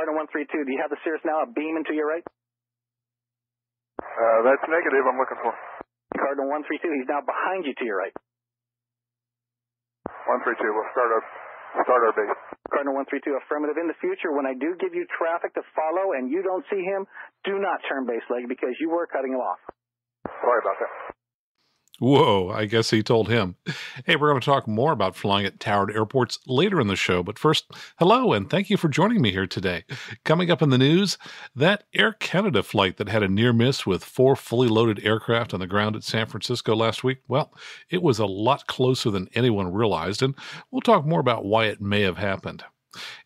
Cardinal 132, do you have the Cirrus now a beaming to your right? Uh, that's negative. I'm looking for. Cardinal 132, he's now behind you to your right. 132. We'll start our start our base. Cardinal 132, affirmative. In the future, when I do give you traffic to follow and you don't see him, do not turn base leg because you were cutting him off. Sorry about that. Whoa, I guess he told him. Hey, we're going to talk more about flying at towered airports later in the show, but first, hello and thank you for joining me here today. Coming up in the news, that Air Canada flight that had a near miss with four fully loaded aircraft on the ground at San Francisco last week, well, it was a lot closer than anyone realized, and we'll talk more about why it may have happened.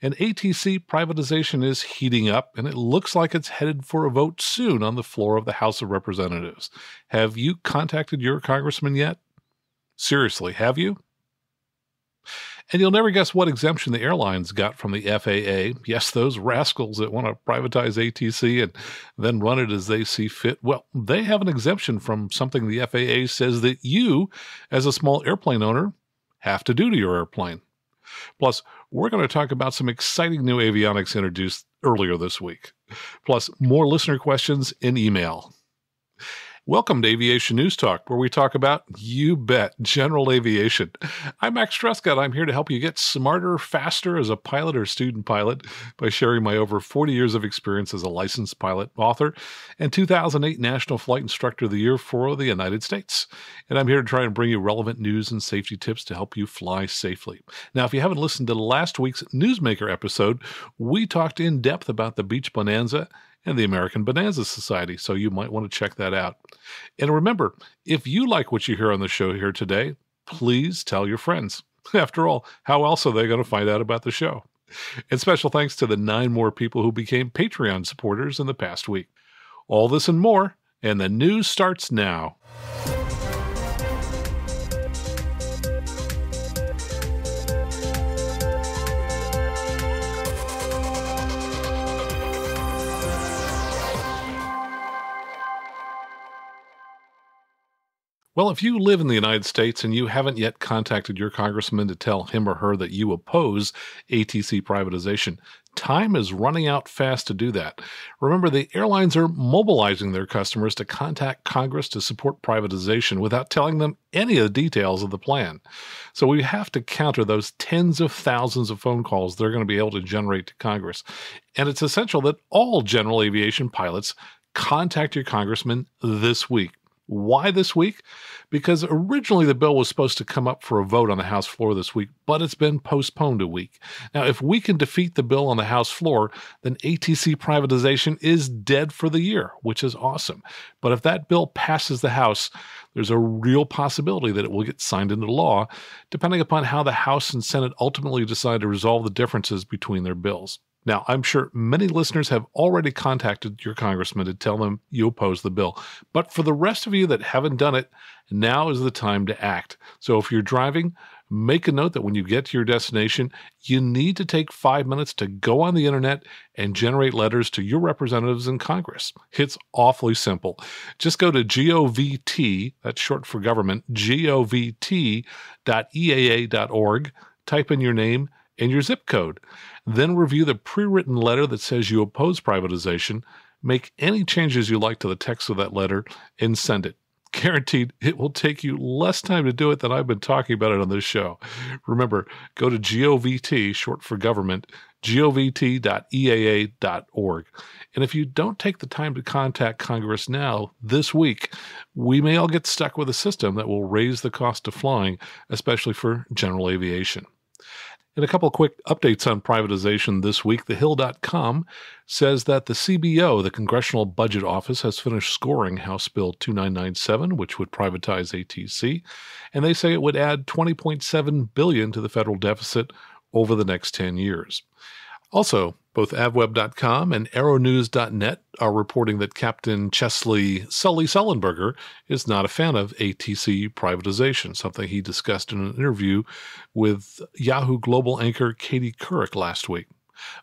And ATC privatization is heating up, and it looks like it's headed for a vote soon on the floor of the House of Representatives. Have you contacted your congressman yet? Seriously, have you? And you'll never guess what exemption the airlines got from the FAA. Yes, those rascals that want to privatize ATC and then run it as they see fit. Well, they have an exemption from something the FAA says that you, as a small airplane owner, have to do to your airplane. Plus, we're going to talk about some exciting new avionics introduced earlier this week. Plus, more listener questions in email. Welcome to Aviation News Talk, where we talk about, you bet, general aviation. I'm Max Trescott. I'm here to help you get smarter, faster as a pilot or student pilot by sharing my over 40 years of experience as a licensed pilot, author, and 2008 National Flight Instructor of the Year for the United States. And I'm here to try and bring you relevant news and safety tips to help you fly safely. Now, if you haven't listened to last week's Newsmaker episode, we talked in depth about the Beech Bonanza and the American Bonanza Society, so you might want to check that out. And remember, if you like what you hear on the show here today, please tell your friends. After all, how else are they going to find out about the show? And special thanks to the nine more people who became Patreon supporters in the past week. All this and more, and the news starts now. Well, if you live in the United States and you haven't yet contacted your congressman to tell him or her that you oppose ATC privatization, time is running out fast to do that. Remember, the airlines are mobilizing their customers to contact Congress to support privatization without telling them any of the details of the plan. So we have to counter those tens of thousands of phone calls they're going to be able to generate to Congress. And it's essential that all general aviation pilots contact your congressman this week why this week? Because originally the bill was supposed to come up for a vote on the House floor this week, but it's been postponed a week. Now, if we can defeat the bill on the House floor, then ATC privatization is dead for the year, which is awesome. But if that bill passes the House, there's a real possibility that it will get signed into law, depending upon how the House and Senate ultimately decide to resolve the differences between their bills. Now, I'm sure many listeners have already contacted your congressman to tell them you oppose the bill. But for the rest of you that haven't done it, now is the time to act. So if you're driving, make a note that when you get to your destination, you need to take five minutes to go on the internet and generate letters to your representatives in Congress. It's awfully simple. Just go to govt, that's short for government, govt.eaa.org, type in your name and your zip code. Then review the pre written letter that says you oppose privatization, make any changes you like to the text of that letter, and send it. Guaranteed, it will take you less time to do it than I've been talking about it on this show. Remember, go to govt, short for government, govt.eaa.org. And if you don't take the time to contact Congress now, this week, we may all get stuck with a system that will raise the cost of flying, especially for general aviation. And a couple quick updates on privatization this week. TheHill.com says that the CBO, the Congressional Budget Office, has finished scoring House Bill 2997, which would privatize ATC, and they say it would add 20.7 billion to the federal deficit over the next 10 years. Also, both avweb.com and aeronews.net are reporting that Captain Chesley Sully Sullenberger is not a fan of ATC privatization, something he discussed in an interview with Yahoo Global anchor Katie Couric last week.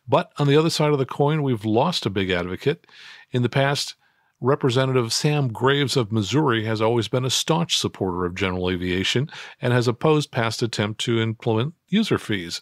But on the other side of the coin, we've lost a big advocate. In the past, Representative Sam Graves of Missouri has always been a staunch supporter of general aviation and has opposed past attempt to implement user fees.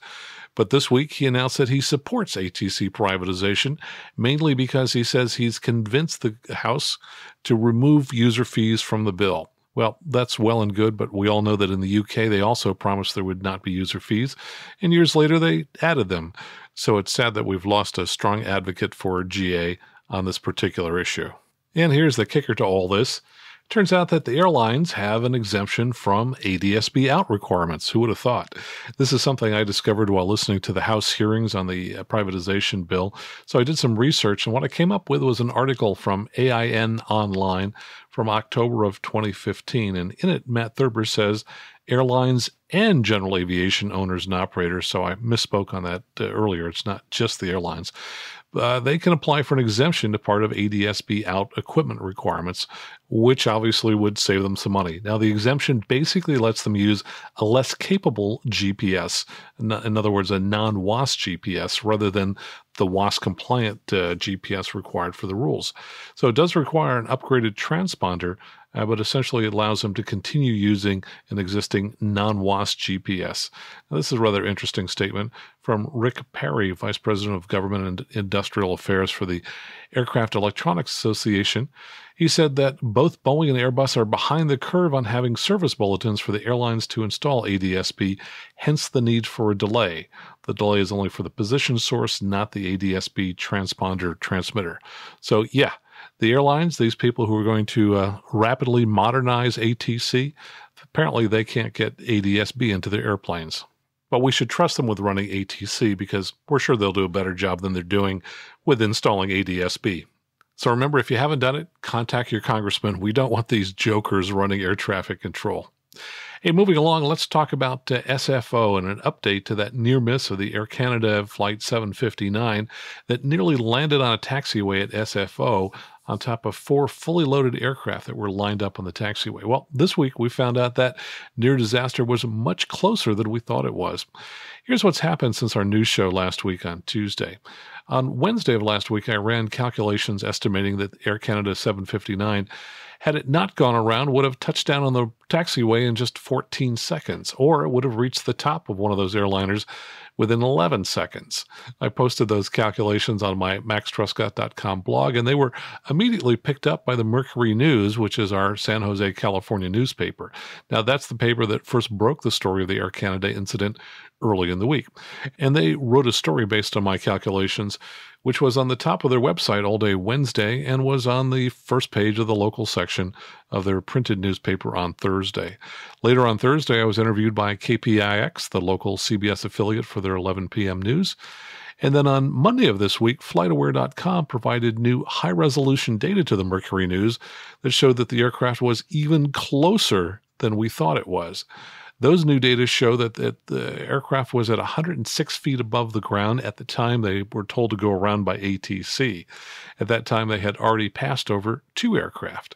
But this week, he announced that he supports ATC privatization, mainly because he says he's convinced the House to remove user fees from the bill. Well, that's well and good, but we all know that in the UK they also promised there would not be user fees, and years later they added them. So it's sad that we've lost a strong advocate for GA on this particular issue. And here's the kicker to all this Turns out that the airlines have an exemption from ADSB out requirements. Who would have thought? This is something I discovered while listening to the House hearings on the uh, privatization bill. So I did some research, and what I came up with was an article from AIN Online from October of 2015. And in it, Matt Thurber says airlines and general aviation owners and operators. So I misspoke on that uh, earlier. It's not just the airlines uh, they can apply for an exemption to part of ADSB out equipment requirements, which obviously would save them some money. Now, the exemption basically lets them use a less capable GPS, in other words, a non WAAS GPS, rather than the WAAS compliant uh, GPS required for the rules. So it does require an upgraded transponder, uh, but essentially it allows them to continue using an existing non WAAS GPS. Now, this is a rather interesting statement from Ric Peri, Vice President of Government and Industrial Affairs for the Aircraft Electronics Association. He said that both Boeing and Airbus are behind the curve on having service bulletins for the airlines to install ADSB, hence the need for a delay. The delay is only for the position source, not the ADSB transponder transmitter. So, yeah, the airlines, these people who are going to uh, rapidly modernize ATC, apparently they can't get ADSB into their airplanes. But we should trust them with running ATC because we're sure they'll do a better job than they're doing with installing ADSB. So remember, if you haven't done it, contact your congressman. We don't want these jokers running air traffic control. Hey, moving along, let's talk about uh, SFO and an update to that near miss of the Air Canada Flight 759 that nearly landed on a taxiway at SFO on top of four fully loaded aircraft that were lined up on the taxiway. Well, this week we found out that near disaster was much closer than we thought it was. Here's what's happened since our news show last week on Tuesday. On Wednesday of last week, I ran calculations estimating that Air Canada 759 had it not gone around, would have touched down on the taxiway in just 14 seconds, or it would have reached the top of one of those airliners within 11 seconds. I posted those calculations on my maxtrescott.com blog, and they were immediately picked up by the Mercury News, which is our San Jose, California newspaper. Now, that's the paper that first broke the story of the Air Canada incident early in the week. And they wrote a story based on my calculations which was on the top of their website all day Wednesday and was on the first page of the local section of their printed newspaper on Thursday. Later on Thursday, I was interviewed by KPIX, the local CBS affiliate, for their 11 p.m. news. And then on Monday of this week, FlightAware.com provided new high resolution data to the Mercury News that showed that the aircraft was even closer than we thought it was. Those new data show that, that the aircraft was at 106 feet above the ground at the time they were told to go around by ATC. At that time, they had already passed over two aircraft.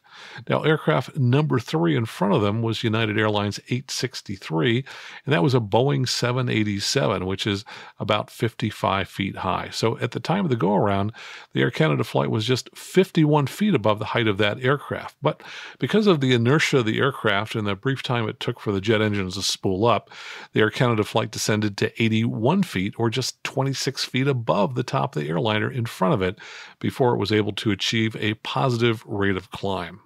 Now, aircraft number three in front of them was United Airlines 863, and that was a Boeing 787, which is about 55 feet high. So at the time of the go around, the Air Canada flight was just 51 feet above the height of that aircraft. But because of the inertia of the aircraft and the brief time it took for the jet engines to spool up, the Air Canada flight descended to 81 feet, or just 26 feet above the top of the airliner in front of it, before it was able to achieve a positive rate of climb.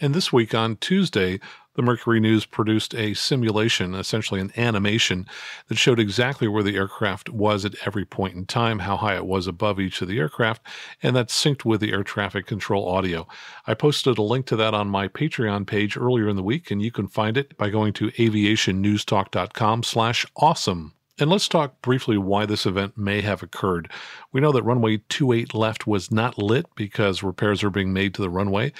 And this week on Tuesday, the Mercury News produced a simulation, essentially an animation, that showed exactly where the aircraft was at every point in time, how high it was above each of the aircraft, and that's synced with the air traffic control audio. I posted a link to that on my Patreon page earlier in the week, and you can find it by going to aviationnewstalk.com slash awesome. And let's talk briefly why this event may have occurred. We know that runway 28 left was not lit because repairs are being made to the runway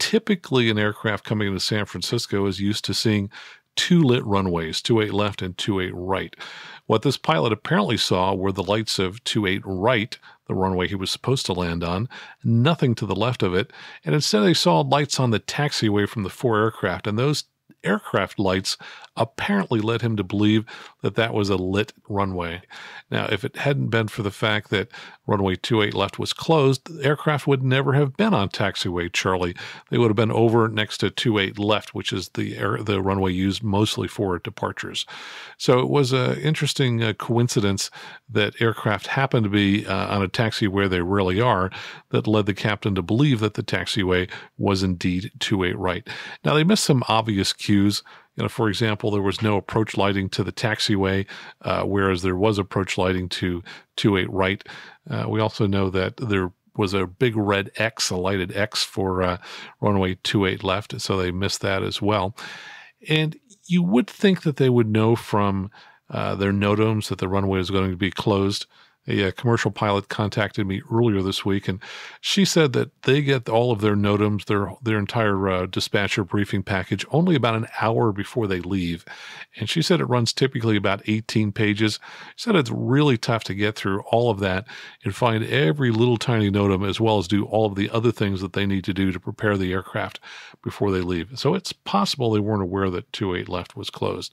typically an aircraft coming into San Francisco is used to seeing two lit runways, 28 left and 28 right. What this pilot apparently saw were the lights of 28 right, the runway he was supposed to land on, nothing to the left of it, and instead they saw lights on the taxiway from the four aircraft, and those aircraft lights apparently led him to believe that that was a lit runway. Now, if it hadn't been for the fact that runway 28 left was closed, the aircraft would never have been on taxiway Charlie. They would have been over next to 28 left, which is the air, the runway used mostly for departures. So it was an interesting uh, coincidence that aircraft happened to be uh, on a taxi where they really are that led the captain to believe that the taxiway was indeed 28 right. Now, they missed some obvious cues. You know, for example, there was no approach lighting to the taxiway, uh, whereas there was approach lighting to 28 right. Uh, we also know that there was a big red X, a lighted X for uh, runway 28 left, so they missed that as well. And you would think that they would know from uh, their NOTAMs that the runway is going to be closed a, a, commercial pilot contacted me earlier this week, and she said that they get all of their NOTAMs, their their entire uh, dispatcher briefing package, only about an hour before they leave. And she said it runs typically about 18 pages. She said it's really tough to get through all of that and find every little tiny NOTAM, as well as do all of the other things that they need to do to prepare the aircraft before they leave. So it's possible they weren't aware that 28 left was closed.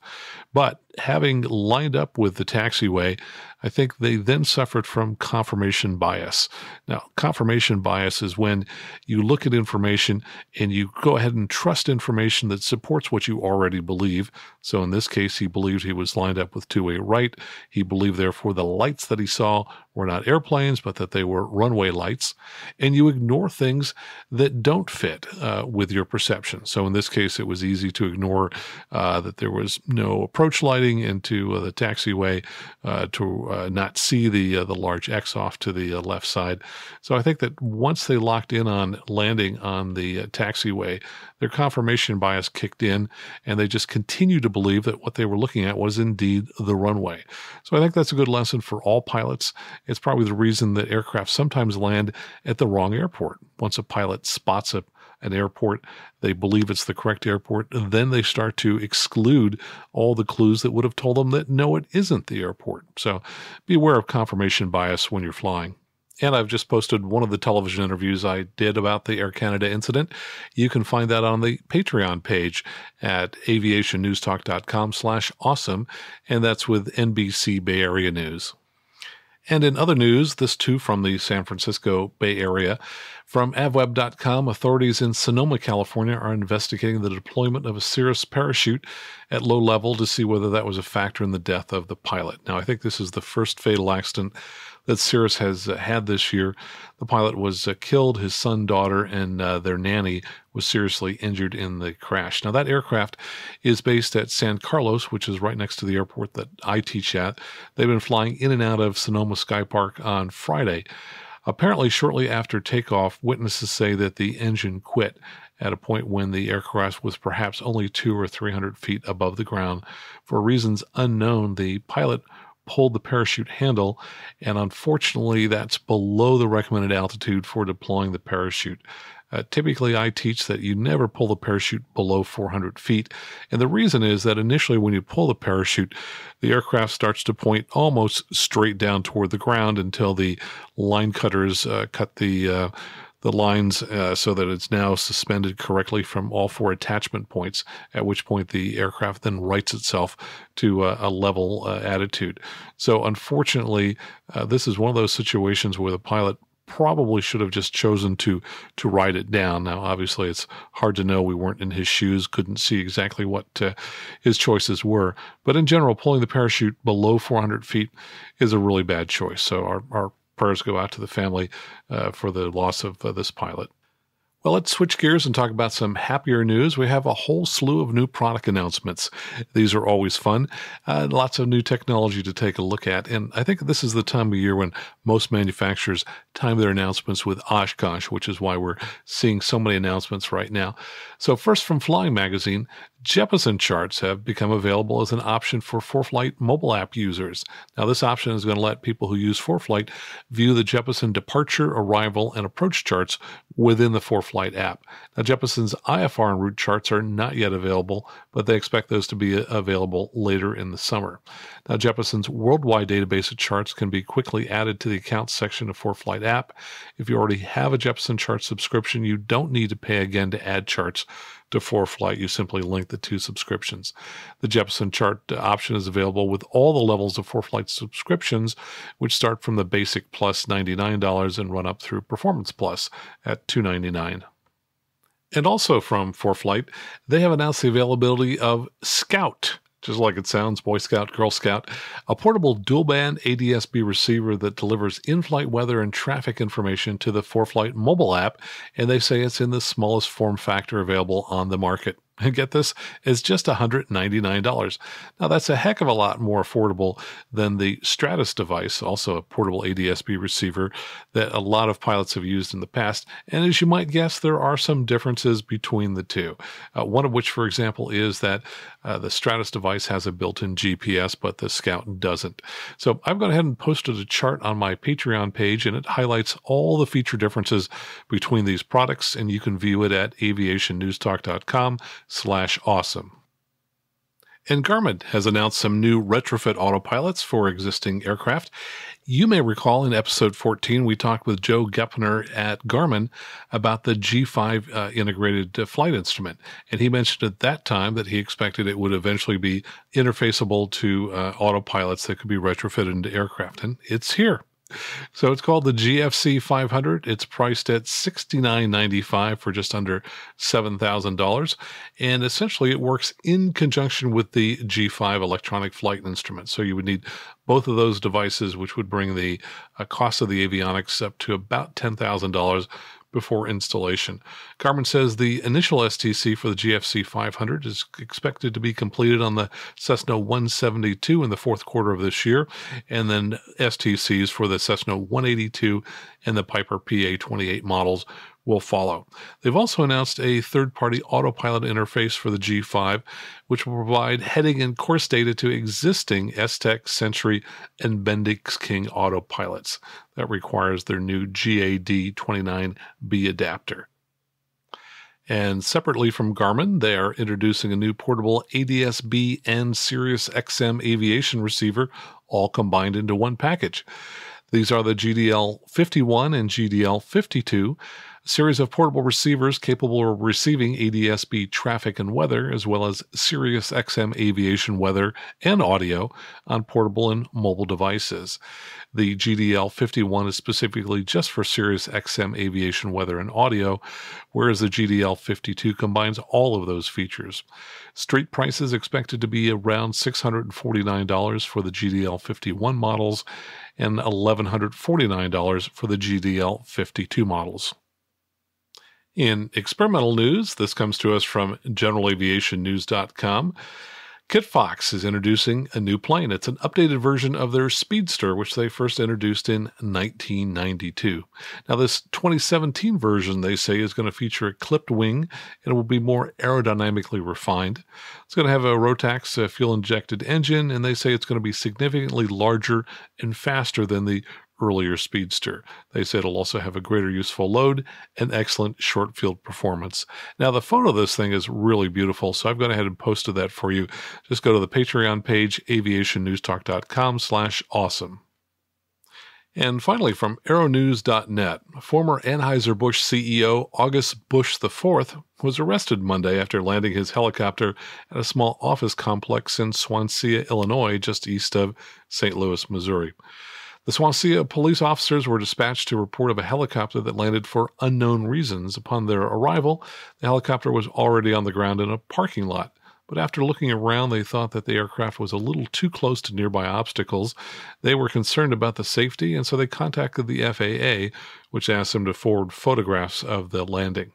But having lined up with the taxiway, I think they then suffered from confirmation bias. Now, confirmation bias is when you look at information and you go ahead and trust information that supports what you already believe. So in this case, he believed he was lined up with 28 right. He believed, therefore, the lights that he saw were not airplanes, but that they were runway lights. And you ignore things that don't fit uh, with your perception. So in this case, it was easy to ignore uh, that there was no approach lighting into uh, the taxiway uh, to uh, not see the uh, the large X off to the left side. So I think that once they locked in on landing on the taxiway, their confirmation bias kicked in, and they just continued to believe that what they were looking at was indeed the runway. So I think that's a good lesson for all pilots. It's probably the reason that aircraft sometimes land at the wrong airport. Once a pilot spots a an airport, they believe it's the correct airport, and then they start to exclude all the clues that would have told them that no, it isn't the airport. So be aware of confirmation bias when you're flying. And I've just posted one of the television interviews I did about the Air Canada incident. You can find that on the Patreon page at aviationnewstalk.com slash awesome. And that's with NBC Bay Area News. And in other news, this too from the San Francisco Bay Area, from avweb.com, authorities in Sonoma, California are investigating the deployment of a Cirrus parachute at low level to see whether that was a factor in the death of the pilot. Now, I think this is the first fatal accident that Cirrus has uh, had this year. The pilot was uh, killed, his son, daughter, and uh, their nanny was seriously injured in the crash. Now, that aircraft is based at San Carlos, which is right next to the airport that I teach at. They've been flying in and out of Sonoma Sky Park on Friday. Apparently, shortly after takeoff, witnesses say that the engine quit at a point when the aircraft was perhaps only two or three hundred feet above the ground. For reasons unknown, the pilot pulled the parachute handle, and unfortunately, that's below the recommended altitude for deploying the parachute. Uh, typically, I teach that you never pull the parachute below 400 feet. And the reason is that initially, when you pull the parachute, the aircraft starts to point almost straight down toward the ground until the line cutters uh, cut the uh, the lines uh, so that it's now suspended correctly from all four attachment points, at which point the aircraft then rights itself to a, a level uh, attitude. So, unfortunately, uh, this is one of those situations where the pilot probably should have just chosen to to ride it down. Now, obviously, it's hard to know. We weren't in his shoes, couldn't see exactly what uh, his choices were. But in general, pulling the parachute below 400 feet is a really bad choice. So our, our prayers go out to the family uh, for the loss of uh, this pilot. Well, let's switch gears and talk about some happier news. We have a whole slew of new product announcements. These are always fun. Uh, lots of new technology to take a look at. And I think this is the time of year when most manufacturers time their announcements with Oshkosh, which is why we're seeing so many announcements right now. So, first from Flying Magazine, Jeppesen charts have become available as an option for ForeFlight mobile app users. Now, this option is going to let people who use ForeFlight view the Jeppesen departure, arrival, and approach charts within the ForeFlight app. Now, Jeppesen's IFR and route charts are not yet available, but they expect those to be uh, available later in the summer. Now, Jeppesen's worldwide database of charts can be quickly added to the accounts section of ForeFlight app. If you already have a Jeppesen chart subscription, you don't need to pay again to add charts to ForeFlight, you simply link the two subscriptions. The Jeppesen chart option is available with all the levels of ForeFlight subscriptions, which start from the basic plus $99 and run up through Performance Plus at 299. And also from ForeFlight, they have announced the availability of Scout just like it sounds, Boy Scout, Girl Scout, a portable dual band ADSB receiver that delivers in flight weather and traffic information to the ForeFlight mobile app, and they say it's in the smallest form factor available on the market. And get this, is just $199. Now, that's a heck of a lot more affordable than the Stratus device, also a portable ADSB receiver that a lot of pilots have used in the past. And as you might guess, there are some differences between the two. Uh, one of which, for example, is that uh, the Stratus device has a built in GPS, but the Scout doesn't. So I've gone ahead and posted a chart on my Patreon page, and it highlights all the feature differences between these products, and you can view it at aviationnewstalk.com slash awesome. And Garmin has announced some new retrofit autopilots for existing aircraft. You may recall in episode 14, we talked with Joe Gepner at Garmin about the G5 uh, integrated uh, flight instrument. And he mentioned at that time that he expected it would eventually be interfaceable to uh, autopilots that could be retrofitted into aircraft. And it's here. So it's called the GFC 500. It's priced at $69.95 for just under $7,000. And essentially, it works in conjunction with the G5 electronic flight instrument. So you would need both of those devices, which would bring the uh, cost of the avionics up to about $10,000 before installation. Garmin says the initial STC for the GFC 500 is expected to be completed on the Cessna 172 in the fourth quarter of this year, and then STCs for the Cessna 182 and the Piper PA 28 models will follow. They've also announced a third party autopilot interface for the G5, which will provide heading and course data to existing STEC, Century, and Bendix King autopilots. That requires their new GAD 29B adapter. And separately from Garmin, they are introducing a new portable ADSB and Sirius XM aviation receiver, all combined into one package. These are the GDL 51 and GDL 52 series of portable receivers capable of receiving ADSB traffic and weather, as well as Sirius XM aviation weather and audio on portable and mobile devices. The GDL 51 is specifically just for Sirius XM aviation weather and audio, whereas the GDL 52 combines all of those features. Street prices expected to be around $649 for the GDL 51 models and $1,149 for the GDL 52 models. In experimental news, this comes to us from generalaviationnews.com. Kitfox is introducing a new plane. It's an updated version of their Speedster, which they first introduced in 1992. Now, this 2017 version, they say, is going to feature a clipped wing and it will be more aerodynamically refined. It's going to have a Rotax uh, fuel injected engine, and they say it's going to be significantly larger and faster than the earlier Speedster. They say it'll also have a greater useful load and excellent short field performance. Now, the photo of this thing is really beautiful, so I've gone ahead and posted that for you. Just go to the Patreon page, aviationnewstalk.com slash awesome. And finally, from aeronews.net, former Anheuser-Busch CEO August Busch IV was arrested Monday after landing his helicopter at a small office complex in Swansea, Illinois, just east of St. Louis, Missouri. The Swansea police officers were dispatched to report of a helicopter that landed for unknown reasons. Upon their arrival, the helicopter was already on the ground in a parking lot. But after looking around, they thought that the aircraft was a little too close to nearby obstacles. They were concerned about the safety, and so they contacted the FAA, which asked them to forward photographs of the landing.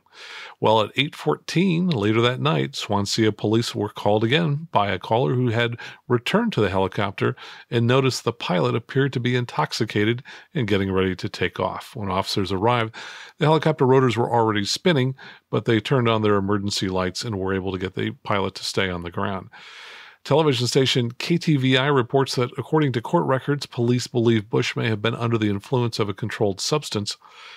Well, at 8:14 later that night, Swansea police were called again by a caller who had returned to the helicopter and noticed the pilot appeared to be intoxicated and getting ready to take off. When officers arrived, the helicopter rotors were already spinning, but they turned on their emergency lights and were able to get the pilot to stay on the ground. Television station KTVI reports that, according to court records, police believe Busch may have been under the influence of a controlled substance.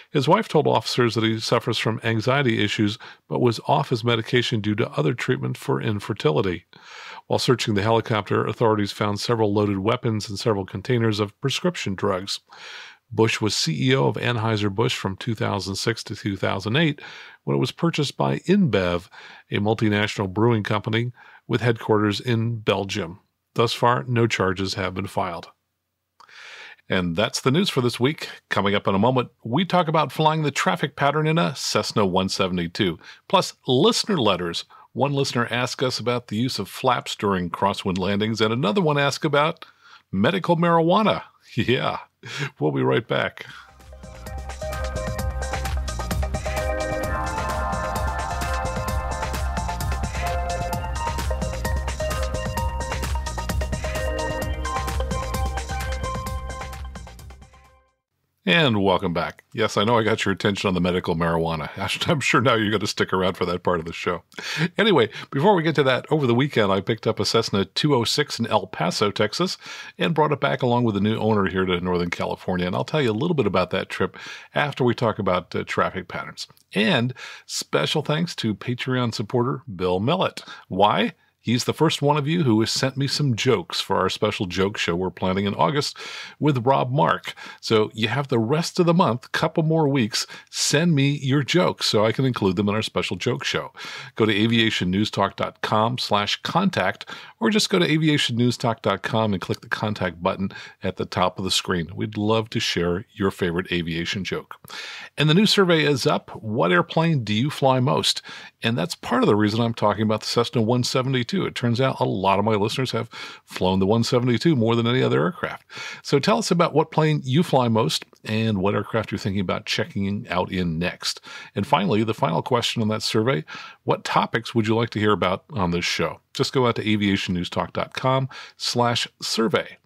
His wife told officers that he suffers from anxiety issues, but was off his medication due to other treatment for infertility. While searching the helicopter, authorities found several loaded weapons and several containers of prescription drugs. Busch was CEO of Anheuser-Busch from 2006 to 2008 when it was purchased by InBev, a multinational brewing company with headquarters in Belgium. Thus far, no charges have been filed. And that's the news for this week. Coming up in a moment, we talk about flying the traffic pattern in a Cessna 172, plus listener letters. One listener asked us about the use of flaps during crosswind landings, and another one asked about medical marijuana. Yeah, we'll be right back. And welcome back. Yes, I know I got your attention on the medical marijuana. I'm sure now you're going to stick around for that part of the show. Anyway, before we get to that, over the weekend I picked up a Cessna 206 in El Paso, Texas, and brought it back along with the new owner here to Northern California. And I'll tell you a little bit about that trip after we talk about uh, traffic patterns. And special thanks to Patreon supporter Bill Millett. Why? He's the first one of you who has sent me some jokes for our special joke show we're planning in August with Rob Mark. So you have the rest of the month, couple more weeks. Send me your jokes so I can include them in our special joke show. Go to aviationnewstalk.com slash contact or just go to aviationnewstalk.com and click the contact button at the top of the screen. We'd love to share your favorite aviation joke. And the new survey is up. What airplane do you fly most? And that's part of the reason I'm talking about the Cessna 172. It turns out a lot of my listeners have flown the 172 more than any other aircraft. So tell us about what plane you fly most and what aircraft you're thinking about checking out in next. And finally, the final question on that survey what topics would you like to hear about on this show? Just go out to aviationnewstalk.com slash survey.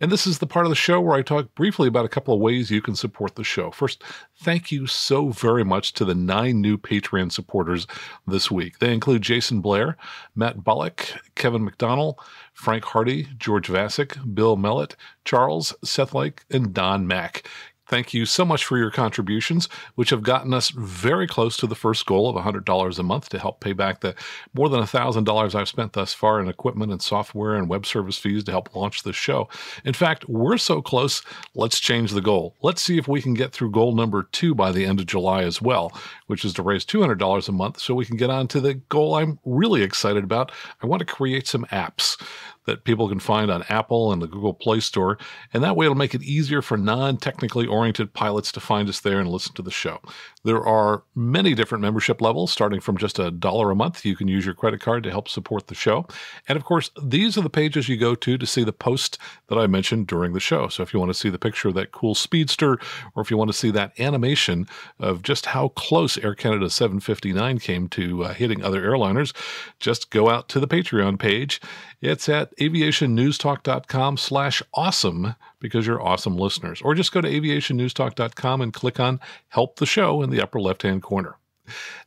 And this is the part of the show where I talk briefly about a couple of ways you can support the show. First, thank you so very much to the nine new Patreon supporters this week. They include Jason Blair, Matt Bullock, Kevin McDonald, Frank Hardy, George Vasic, Bill Mellett, Charles, Seth Lake, and Don Mack. Thank you so much for your contributions, which have gotten us very close to the first goal of $100 a month to help pay back the more than $1,000 I've spent thus far in equipment and software and web service fees to help launch this show. In fact, we're so close, let's change the goal. Let's see if we can get through goal number two by the end of July as well, which is to raise $200 a month so we can get on to the goal I'm really excited about. I want to create some apps that people can find on Apple and the Google Play Store. And that way it'll make it easier for non technically oriented pilots to find us there and listen to the show. There are many different membership levels, starting from just a dollar a month. You can use your credit card to help support the show. And of course, these are the pages you go to to see the post that I mentioned during the show. So if you want to see the picture of that cool speedster, or if you want to see that animation of just how close Air Canada 759 came to uh, hitting other airliners, just go out to the Patreon page. It's at aviationnewstalk.com slash awesome because you're awesome listeners. Or just go to aviationnewstalk.com and click on Help the Show in the upper left hand corner.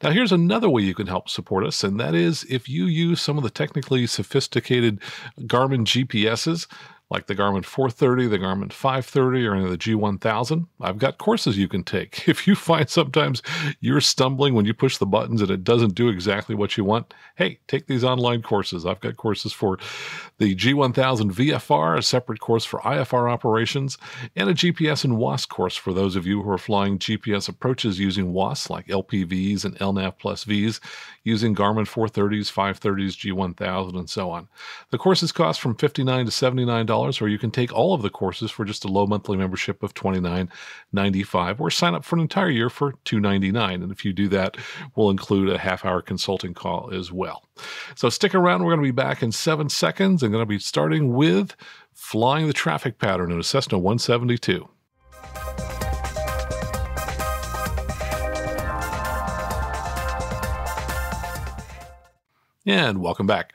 Now, here's another way you can help support us, and that is if you use some of the technically sophisticated Garmin GPSs like the Garmin 430, the Garmin 530, or any of the G1000, I've got courses you can take. If you find sometimes you're stumbling when you push the buttons and it doesn't do exactly what you want, hey, take these online courses. I've got courses for the G1000 VFR, a separate course for IFR operations, and a GPS and WAAS course for those of you who are flying GPS approaches using WAAS, like LPVs and LNAV plus Vs, using Garmin 430s, 530s, G1000, and so on. The courses cost from $59 to $79 or you can take all of the courses for just a low monthly membership of $29.95, or sign up for an entire year for $2.99. And if you do that, we'll include a half hour consulting call as well. So stick around. We're going to be back in seven seconds. I'm going to be starting with flying the traffic pattern in a Cessna 172. And welcome back.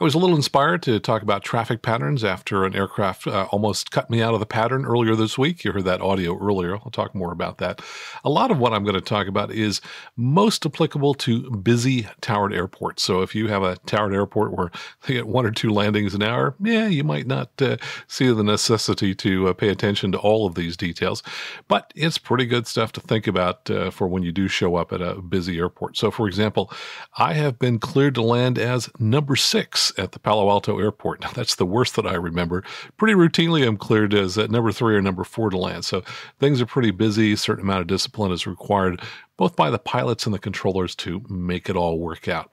I was a little inspired to talk about traffic patterns after an aircraft uh, almost cut me out of the pattern earlier this week. You heard that audio earlier. I'll talk more about that. A lot of what I'm going to talk about is most applicable to busy towered airports. So if you have a towered airport where they get one or two landings an hour, yeah, you might not uh, see the necessity to uh, pay attention to all of these details. But it's pretty good stuff to think about uh, for when you do show up at a busy airport. So, for example, I have been cleared to land as number six six at the Palo Alto airport. Now, that's the worst that I remember. Pretty routinely, I'm cleared as at number three or number four to land. So things are pretty busy. A certain amount of discipline is required both by the pilots and the controllers to make it all work out.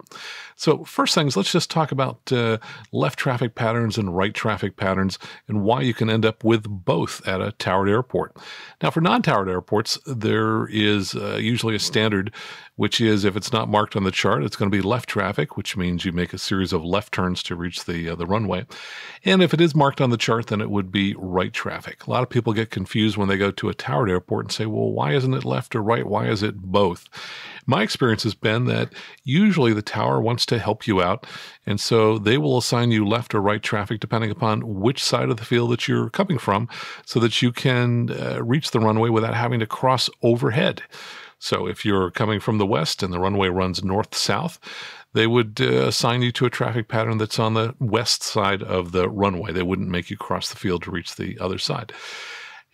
So, first things, let's just talk about uh, left traffic patterns and right traffic patterns and why you can end up with both at a towered airport. Now, for non towered airports, there is uh, usually a standard, which is if it's not marked on the chart, it's going to be left traffic, which means you make a series of left turns to reach the, uh, the runway. And if it is marked on the chart, then it would be right traffic. A lot of people get confused when they go to a towered airport and say, well, why isn't it left or right? Why is it both? My experience has been that usually the tower wants to help you out. And so they will assign you left or right traffic depending upon which side of the field that you're coming from so that you can uh, reach the runway without having to cross overhead. So if you're coming from the west and the runway runs north south, they would uh, assign you to a traffic pattern that's on the west side of the runway. They wouldn't make you cross the field to reach the other side.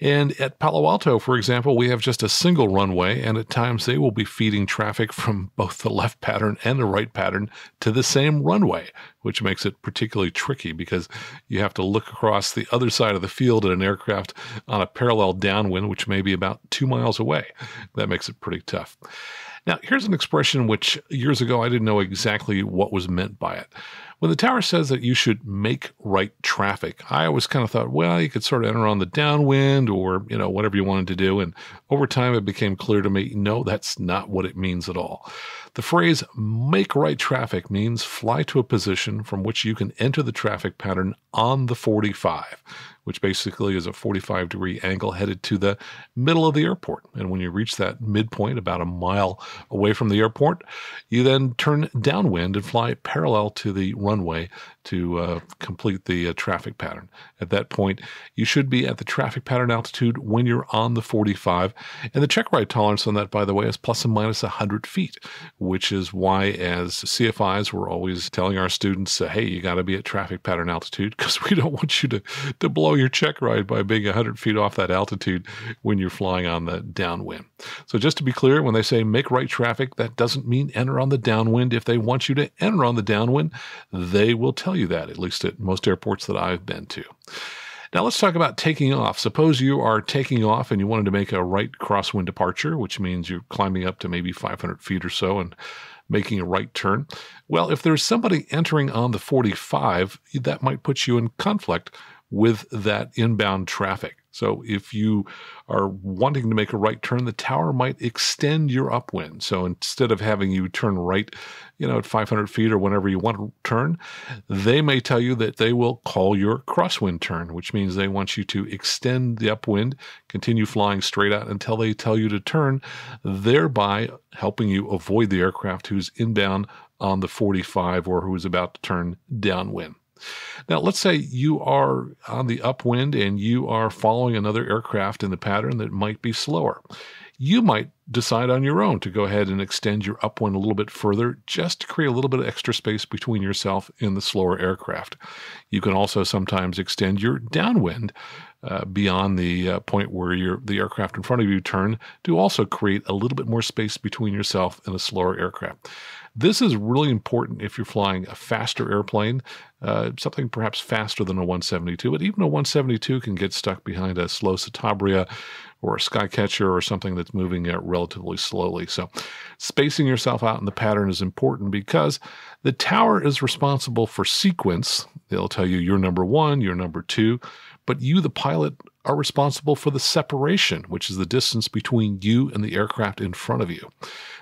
And at Palo Alto, for example, we have just a single runway, and at times they will be feeding traffic from both the left pattern and the right pattern to the same runway, which makes it particularly tricky because you have to look across the other side of the field at an aircraft on a parallel downwind, which may be about two miles away. That makes it pretty tough. Now, here's an expression which years ago I didn't know exactly what was meant by it. When the tower says that you should make right traffic, I always kind of thought, well, you could sort of enter on the downwind or, you know, whatever you wanted to do. And over time, it became clear to me, no, that's not what it means at all. The phrase make right traffic means fly to a position from which you can enter the traffic pattern on the 45, which basically is a 45 degree angle headed to the middle of the airport. And when you reach that midpoint, about a mile away from the airport, you then turn downwind and fly parallel to the runway to uh, complete the uh, traffic pattern. At that point, you should be at the traffic pattern altitude when you're on the 45. And the check ride tolerance on that, by the way, is plus and minus 100 feet, which is why, as CFIs, we're always telling our students, uh, hey, you got to be at traffic pattern altitude because we don't want you to, to blow your check ride by being 100 feet off that altitude when you're flying on the downwind. So, just to be clear, when they say make right traffic, that doesn't mean enter on the downwind. If they want you to enter on the downwind, they will tell you that, at least at most airports that I've been to. Now let's talk about taking off. Suppose you are taking off and you wanted to make a right crosswind departure, which means you're climbing up to maybe 500 feet or so and making a right turn. Well, if there's somebody entering on the 45, that might put you in conflict with that inbound traffic. So if you are wanting to make a right turn, the tower might extend your upwind. So instead of having you turn right, you know, at 500 feet or whenever you want to turn, they may tell you that they will call your crosswind turn, which means they want you to extend the upwind, continue flying straight out until they tell you to turn, thereby helping you avoid the aircraft who's inbound on the 45 or who is about to turn downwind. Now, let's say you are on the upwind and you are following another aircraft in the pattern that might be slower. You might decide on your own to go ahead and extend your upwind a little bit further just to create a little bit of extra space between yourself and the slower aircraft. You can also sometimes extend your downwind uh, beyond the uh, point where your the aircraft in front of you turn to also create a little bit more space between yourself and a slower aircraft. This is really important if you're flying a faster airplane, uh, something perhaps faster than a 172, but even a 172 can get stuck behind a slow Citabria or a Skycatcher or something that's moving at relatively slowly. So, spacing yourself out in the pattern is important because the tower is responsible for sequence. They'll tell you you're number one, you're number two, but you, the pilot, are responsible for the separation, which is the distance between you and the aircraft in front of you.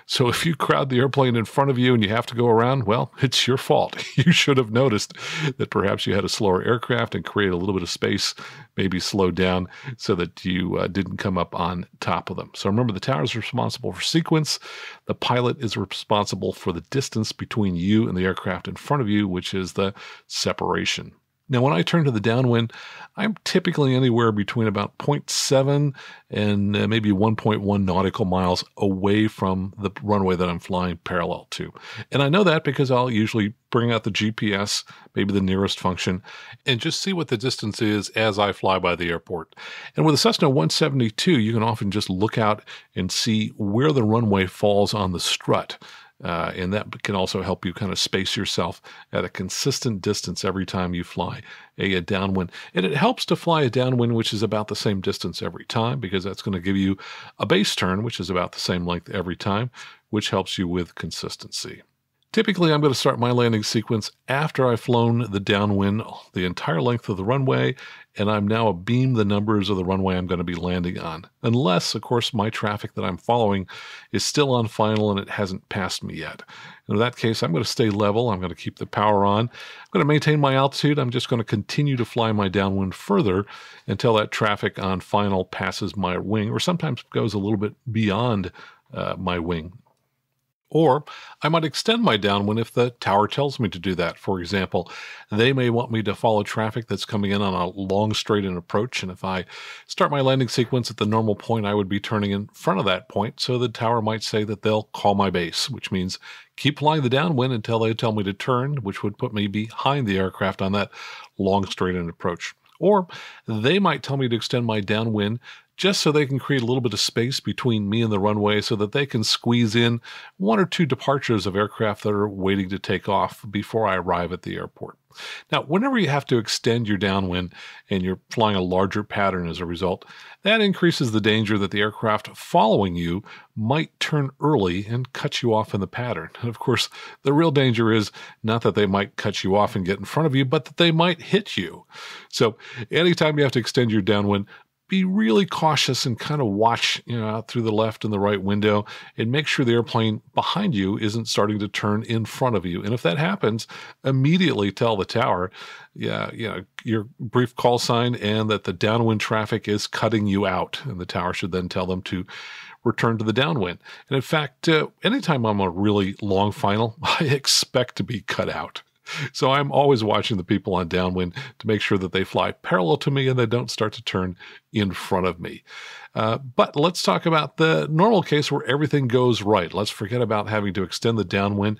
So if you crowd the airplane in front of you and you have to go around, well, it's your fault. You should have noticed that perhaps you had a slower aircraft and create a little bit of space, maybe slow down so that you uh, didn't come up on top of them. So remember, the tower is responsible for sequence. The pilot is responsible for the distance between you and the aircraft in front of you, which is the separation. Now, when I turn to the downwind, I'm typically anywhere between about 0.7 and uh, maybe 1.1 nautical miles away from the runway that I'm flying parallel to. And I know that because I'll usually bring out the GPS, maybe the nearest function, and just see what the distance is as I fly by the airport. And with a Cessna 172, you can often just look out and see where the runway falls on the strut. Uh, and that can also help you kind of space yourself at a consistent distance every time you fly a, a downwind. And it helps to fly a downwind which is about the same distance every time because that's going to give you a base turn which is about the same length every time, which helps you with consistency. Typically, I'm going to start my landing sequence after I've flown the downwind the entire length of the runway, and I'm now abeam the numbers of the runway I'm going to be landing on. Unless, of course, my traffic that I'm following is still on final and it hasn't passed me yet. In that case, I'm going to stay level. I'm going to keep the power on. I'm going to maintain my altitude. I'm just going to continue to fly my downwind further until that traffic on final passes my wing, or sometimes goes a little bit beyond uh, my wing or I might extend my downwind if the tower tells me to do that. For example, they may want me to follow traffic that's coming in on a long straight in approach. And if I start my landing sequence at the normal point, I would be turning in front of that point. So the tower might say that they'll call my base, which means keep flying the downwind until they tell me to turn, which would put me behind the aircraft on that long straight in approach. Or they might tell me to extend my downwind just so they can create a little bit of space between me and the runway so that they can squeeze in one or two departures of aircraft that are waiting to take off before I arrive at the airport. Now, whenever you have to extend your downwind and you're flying a larger pattern as a result, that increases the danger that the aircraft following you might turn early and cut you off in the pattern. And of course, the real danger is not that they might cut you off and get in front of you, but that they might hit you. So, anytime you have to extend your downwind, be really cautious and kind of watch you know out through the left and the right window and make sure the airplane behind you isn't starting to turn in front of you. And if that happens immediately tell the tower yeah you know your brief call sign and that the downwind traffic is cutting you out. And the tower should then tell them to return to the downwind. And in fact uh, anytime i'm a really long final i expect to be cut out so I'm always watching the people on downwind to make sure that they fly parallel to me and they don't start to turn in front of me. Uh, but let's talk about the normal case where everything goes right. Let's forget about having to extend the downwind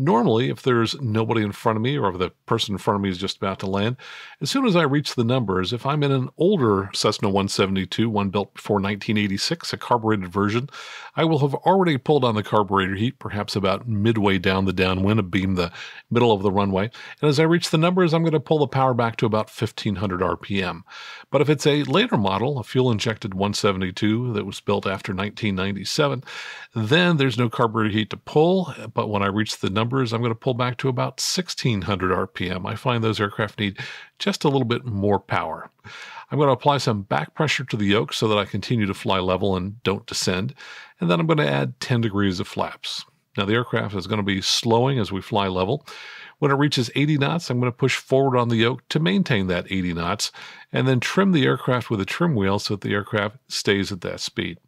Normally, if there's nobody in front of me or if the person in front of me is just about to land, as soon as I reach the numbers, if I'm in an older Cessna 172, one built before 1986, a carbureted version, I will have already pulled on the carburetor heat, perhaps about midway down the downwind, abeam the middle of the runway. And as I reach the numbers, I'm going to pull the power back to about 1500 RPM. But if it's a later model, a fuel injected 172 that was built after 1997, then there's no carburetor heat to pull. But when I reach the numbers, numbers, I'm going to pull back to about 1600 RPM. I find those aircraft need just a little bit more power. I'm going to apply some back pressure to the yoke so that I continue to fly level and don't descend. And then I'm going to add 10 degrees of flaps. Now, the aircraft is going to be slowing as we fly level. When it reaches 80 knots, I'm going to push forward on the yoke to maintain that 80 knots and then trim the aircraft with a trim wheel so that the aircraft stays at that speed.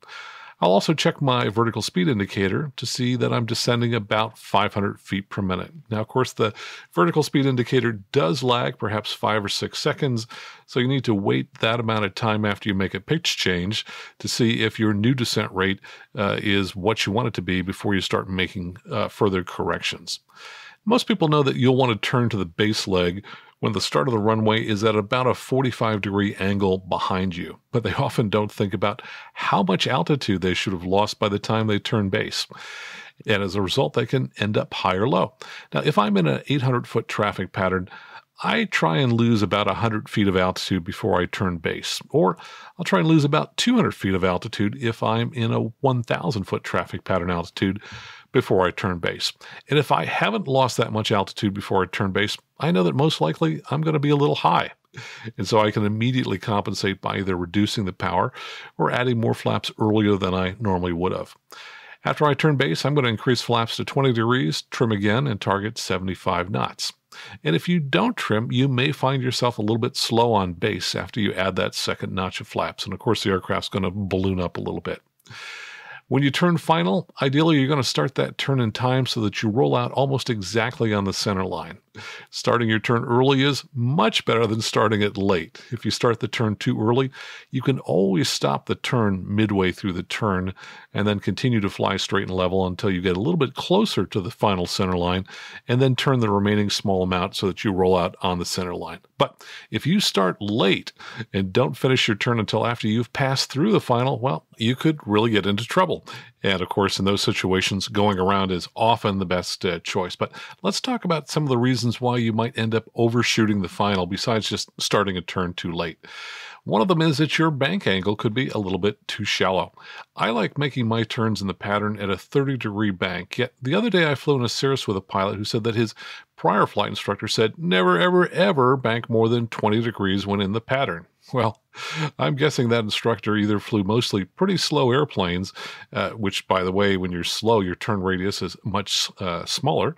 I'll also check my vertical speed indicator to see that I'm descending about 500 feet per minute. Now, of course, the vertical speed indicator does lag perhaps five or six seconds, so you need to wait that amount of time after you make a pitch change to see if your new descent rate uh, is what you want it to be before you start making uh, further corrections. Most people know that you'll want to turn to the base leg when the start of the runway is at about a 45 degree angle behind you, but they often don't think about how much altitude they should have lost by the time they turn base. And as a result, they can end up high or low. Now, if I'm in an 800 foot traffic pattern, I try and lose about 100 feet of altitude before I turn base, or I'll try and lose about 200 feet of altitude if I'm in a 1,000 foot traffic pattern altitude before I turn base. And if I haven't lost that much altitude before I turn base, I know that most likely I'm going to be a little high. And so I can immediately compensate by either reducing the power or adding more flaps earlier than I normally would have. After I turn base, I'm going to increase flaps to 20 degrees, trim again, and target 75 knots. And if you don't trim, you may find yourself a little bit slow on base after you add that second notch of flaps. And of course, the aircraft's going to balloon up a little bit. When you turn final, ideally you're going to start that turn in time so that you roll out almost exactly on the center line. Starting your turn early is much better than starting it late. If you start the turn too early, you can always stop the turn midway through the turn and then continue to fly straight and level until you get a little bit closer to the final center line and then turn the remaining small amount so that you roll out on the center line. But if you start late and don't finish your turn until after you've passed through the final, well, you could really get into trouble. And of course, in those situations, going around is often the best uh, choice. But let's talk about some of the reasons why you might end up overshooting the final besides just starting a turn too late. One of them is that your bank angle could be a little bit too shallow. I like making my turns in the pattern at a 30 degree bank, yet the other day I flew in a Cirrus with a pilot who said that his prior flight instructor said never, ever, ever bank more than 20 degrees when in the pattern. Well, I'm guessing that instructor either flew mostly pretty slow airplanes, uh, which, by the way, when you're slow, your turn radius is much uh, smaller,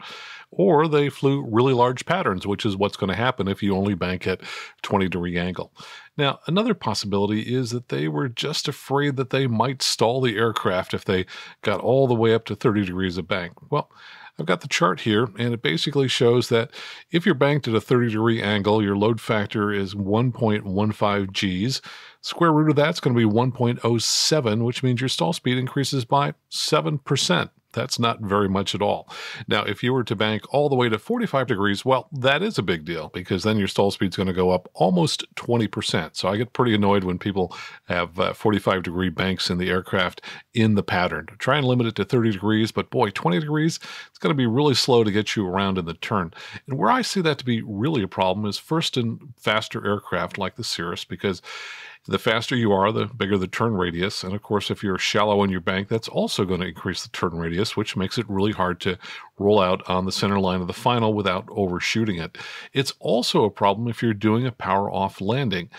or they flew really large patterns, which is what's going to happen if you only bank at 20 degree angle. Now, another possibility is that they were just afraid that they might stall the aircraft if they got all the way up to 30 degrees of bank. Well, I've got the chart here, and it basically shows that if you're banked at a 30 degree angle, your load factor is 1.15 Gs. Square root of that's going to be 1.07, which means your stall speed increases by 7%. That's not very much at all. Now, if you were to bank all the way to 45 degrees, well, that is a big deal because then your stall speed is going to go up almost 20%. So I get pretty annoyed when people have uh, 45 degree banks in the aircraft in the pattern. Try and limit it to 30 degrees, but boy, 20 degrees, it's going to be really slow to get you around in the turn. And where I see that to be really a problem is first in faster aircraft like the Cirrus because the faster you are, the bigger the turn radius. And of course, if you're shallow in your bank, that's also going to increase the turn radius, which makes it really hard to roll out on the center line of the final without overshooting it. It's also a problem if you're doing a power off landing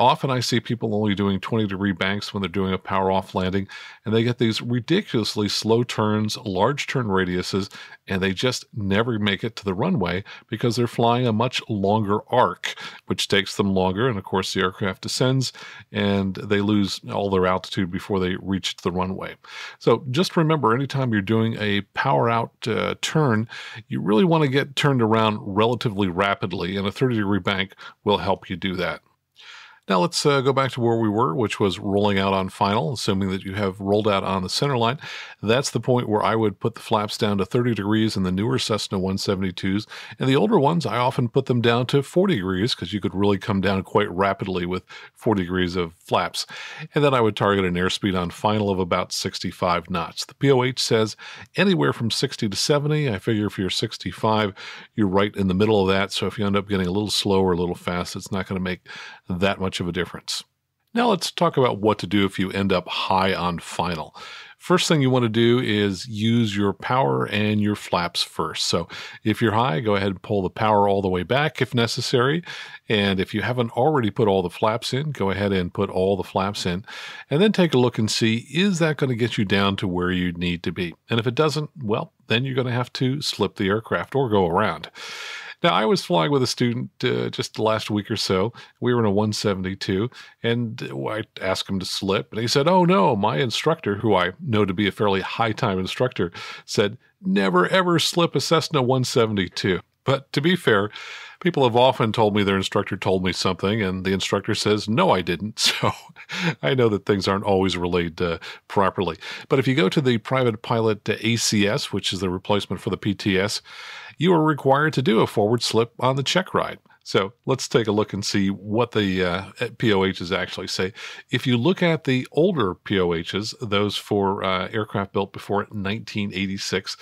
often I see people only doing 20 degree banks when they're doing a power off landing, and they get these ridiculously slow turns, large turn radiuses, and they just never make it to the runway because they're flying a much longer arc, which takes them longer. And of course, the aircraft descends and they lose all their altitude before they reach the runway. So just remember anytime you're doing a power out uh, turn, you really want to get turned around relatively rapidly, and a 30 degree bank will help you do that. Now let's uh, go back to where we were, which was rolling out on final, assuming that you have rolled out on the center line. That's the point where I would put the flaps down to 30 degrees in the newer Cessna 172s. And the older ones, I often put them down to 40 degrees because you could really come down quite rapidly with 40 degrees of flaps. And then I would target an airspeed on final of about 65 knots. The POH says anywhere from 60 to 70. I figure if you're 65, you're right in the middle of that. So if you end up getting a little slow or a little fast, it's not going to make that much of a difference. Now let's talk about what to do if you end up high on final. First thing you want to do is use your power and your flaps first. So if you're high, go ahead and pull the power all the way back if necessary. And if you haven't already put all the flaps in, go ahead and put all the flaps in. And then take a look and see, is that going to get you down to where you need to be? And if it doesn't, well, then you're going to have to slip the aircraft or go around. Now, I was flying with a student uh, just the last week or so. We were in a 172, and I asked him to slip, and he said, Oh, no, my instructor, who I know to be a fairly high time instructor, said, Never ever slip a Cessna 172. But to be fair, people have often told me their instructor told me something, and the instructor says, No, I didn't. So I know that things aren't always relayed uh, properly. But if you go to the private pilot ACS, which is the replacement for the PTS, you are required to do a forward slip on the check ride. So let's take a look and see what the uh, POHs actually say. If you look at the older POHs, those for uh, aircraft built before 1986,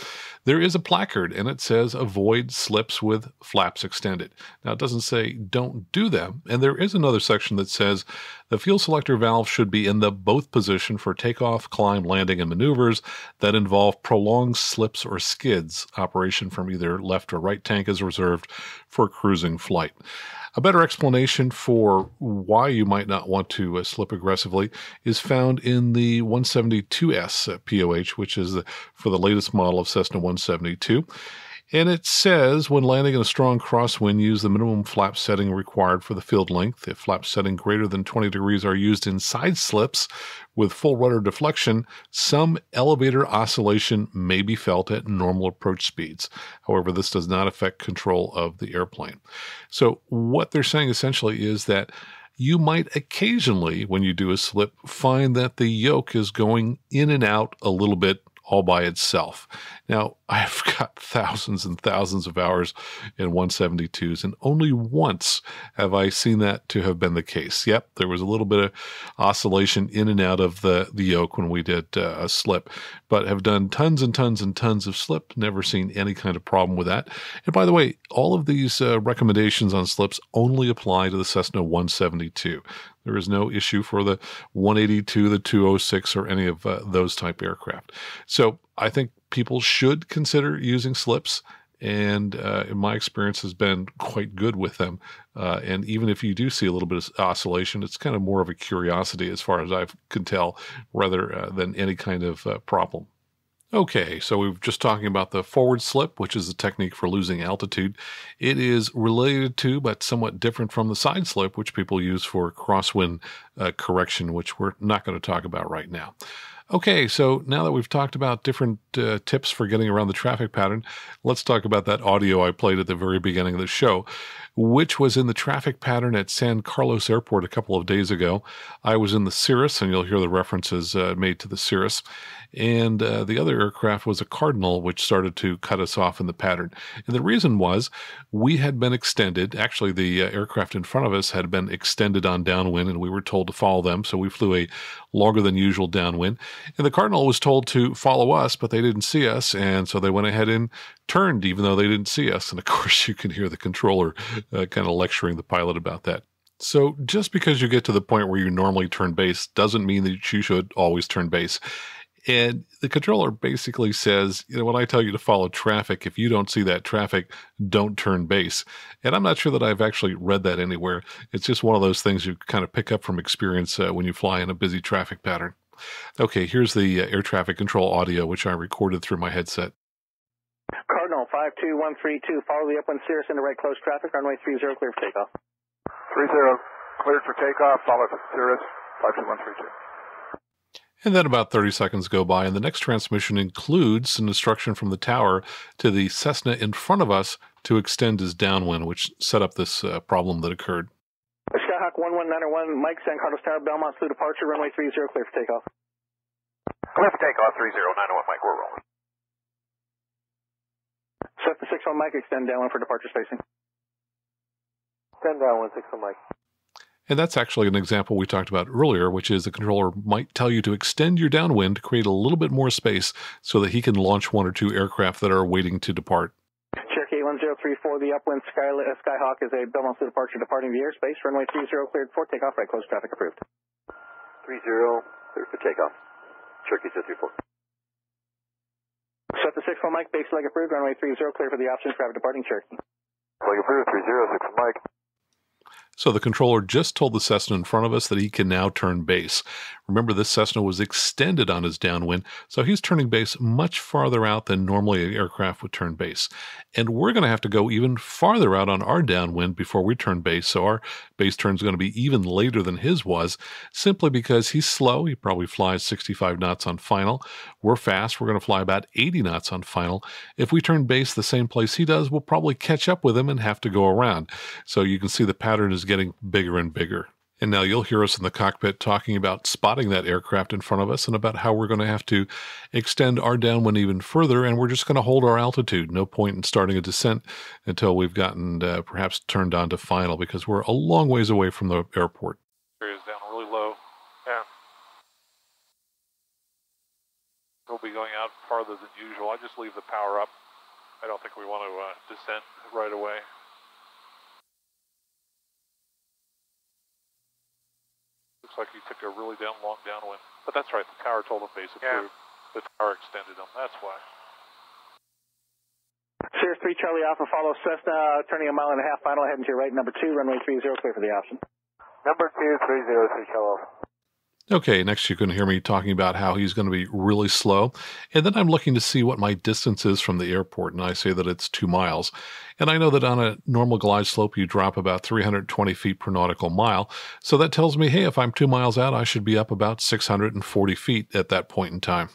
there is a placard and it says avoid slips with flaps extended. Now it doesn't say don't do them. And there is another section that says the fuel selector valve should be in the both position for takeoff, climb, landing, and maneuvers that involve prolonged slips or skids. Operation from either left or right tank is reserved for cruising flight. A better explanation for why you might not want to uh, slip aggressively is found in the 172S POH, which is the, for the latest model of Cessna 172. And it says when landing in a strong crosswind, use the minimum flap setting required for the field length. If flap setting greater than 20 degrees are used in side slips with full rudder deflection, some elevator oscillation may be felt at normal approach speeds. However, this does not affect control of the airplane. So, what they're saying essentially is that you might occasionally, when you do a slip, find that the yoke is going in and out a little bit all by itself. Now, I've got thousands and thousands of hours in 172s, and only once have I seen that to have been the case. Yep, there was a little bit of oscillation in and out of the, the yoke when we did uh, a slip, but have done tons and tons and tons of slip, never seen any kind of problem with that. And by the way, all of these uh, recommendations on slips only apply to the Cessna 172. There is no issue for the 182, the 206, or any of uh, those type aircraft. So I think people should consider using slips. And uh, my experience, has been quite good with them. Uh, and even if you do see a little bit of oscillation, it's kind of more of a curiosity, as far as I can tell, rather uh, than any kind of uh, problem. Okay, so we have just talking about the forward slip, which is a technique for losing altitude. It is related to, but somewhat different from the side slip, which people use for crosswind uh, correction, which we're not going to talk about right now. Okay, so now that we've talked about different uh, tips for getting around the traffic pattern, let's talk about that audio I played at the very beginning of the show, which was in the traffic pattern at San Carlos Airport a couple of days ago. I was in the Cirrus, and you'll hear the references uh, made to the Cirrus. And uh, the other aircraft was a Cardinal, which started to cut us off in the pattern. And the reason was we had been extended. Actually, the uh, aircraft in front of us had been extended on downwind, and we were told to follow them. So we flew a longer than usual downwind. And the Cardinal was told to follow us, but they didn't see us. And so they went ahead and turned, even though they didn't see us. And of course, you can hear the controller uh, kind of lecturing the pilot about that. So, just because you get to the point where you normally turn base doesn't mean that you should always turn base. And the controller basically says, you know, when I tell you to follow traffic, if you don't see that traffic, don't turn base. And I'm not sure that I've actually read that anywhere. It's just one of those things you kind of pick up from experience uh, when you fly in a busy traffic pattern. Okay, here's the uh, air traffic control audio, which I recorded through my headset. Cardinal 52132, follow the upwind Cirrus into right close traffic, runway 30, clear for takeoff. 30, cleared for takeoff, follow up Cirrus 52132. And then about 30 seconds go by, and the next transmission includes an instruction from the tower to the Cessna in front of us to extend his downwind, which set up this uh, problem that occurred. Skyhawk 11901, Mike, San Carlos Tower, Belmont, through departure, runway 30, clear for takeoff. Clear for takeoff, 3091, Mike, we're rolling. Set the 61 Mike, extend downwind for departure spacing. Extend downwind, 61 Mike. And that's actually an example we talked about earlier, which is the controller might tell you to extend your downwind to create a little bit more space so that he can launch one or two aircraft that are waiting to depart. Cherokee 1034, the upwind Sky, uh, Skyhawk is a Belmont to departure departing the airspace. Runway 30 cleared for takeoff, right close traffic approved. 30, cleared for takeoff. Cherokee 034. Set the 6-1 Mike, base leg approved, runway 30 clear for the options, traffic departing Cherokee. Leg approved, 30, 6 Mike. So the controller just told the Cessna in front of us that he can now turn base. Remember, this Cessna was extended on his downwind, so he's turning base much farther out than normally an aircraft would turn base. And we're going to have to go even farther out on our downwind before we turn base, so our base turn is going to be even later than his was, simply because he's slow. He probably flies 65 knots on final. We're fast. We're going to fly about 80 knots on final. If we turn base the same place he does, we'll probably catch up with him and have to go around. So you can see the pattern is getting bigger and bigger. And now you'll hear us in the cockpit talking about spotting that aircraft in front of us and about how we're going to have to extend our downwind even further. And we're just going to hold our altitude. No point in starting a descent until we've gotten uh, perhaps turned on to final because we're a long ways away from the airport. Is down really low. Yeah. We'll be going out farther than usual. I just leave the power up. I don't think we want to uh, descend right away. Looks like he took a really down long downwind. But that's right, the tower told him base approved. The tower extended him, that's why. Cirrus 3 Charlie Alpha, follow Cessna, turning a mile and a half, final heading to your right, number 2, runway 30, clear for the option. Number 2, 303 Charlie Alpha. Okay, next you can hear me talking about how he's going to be really slow. And then I'm looking to see what my distance is from the airport, and I say that it's two miles. And I know that on a normal glide slope, you drop about 320 feet per nautical mile. So that tells me, hey, if I'm two miles out, I should be up about 640 feet at that point in time.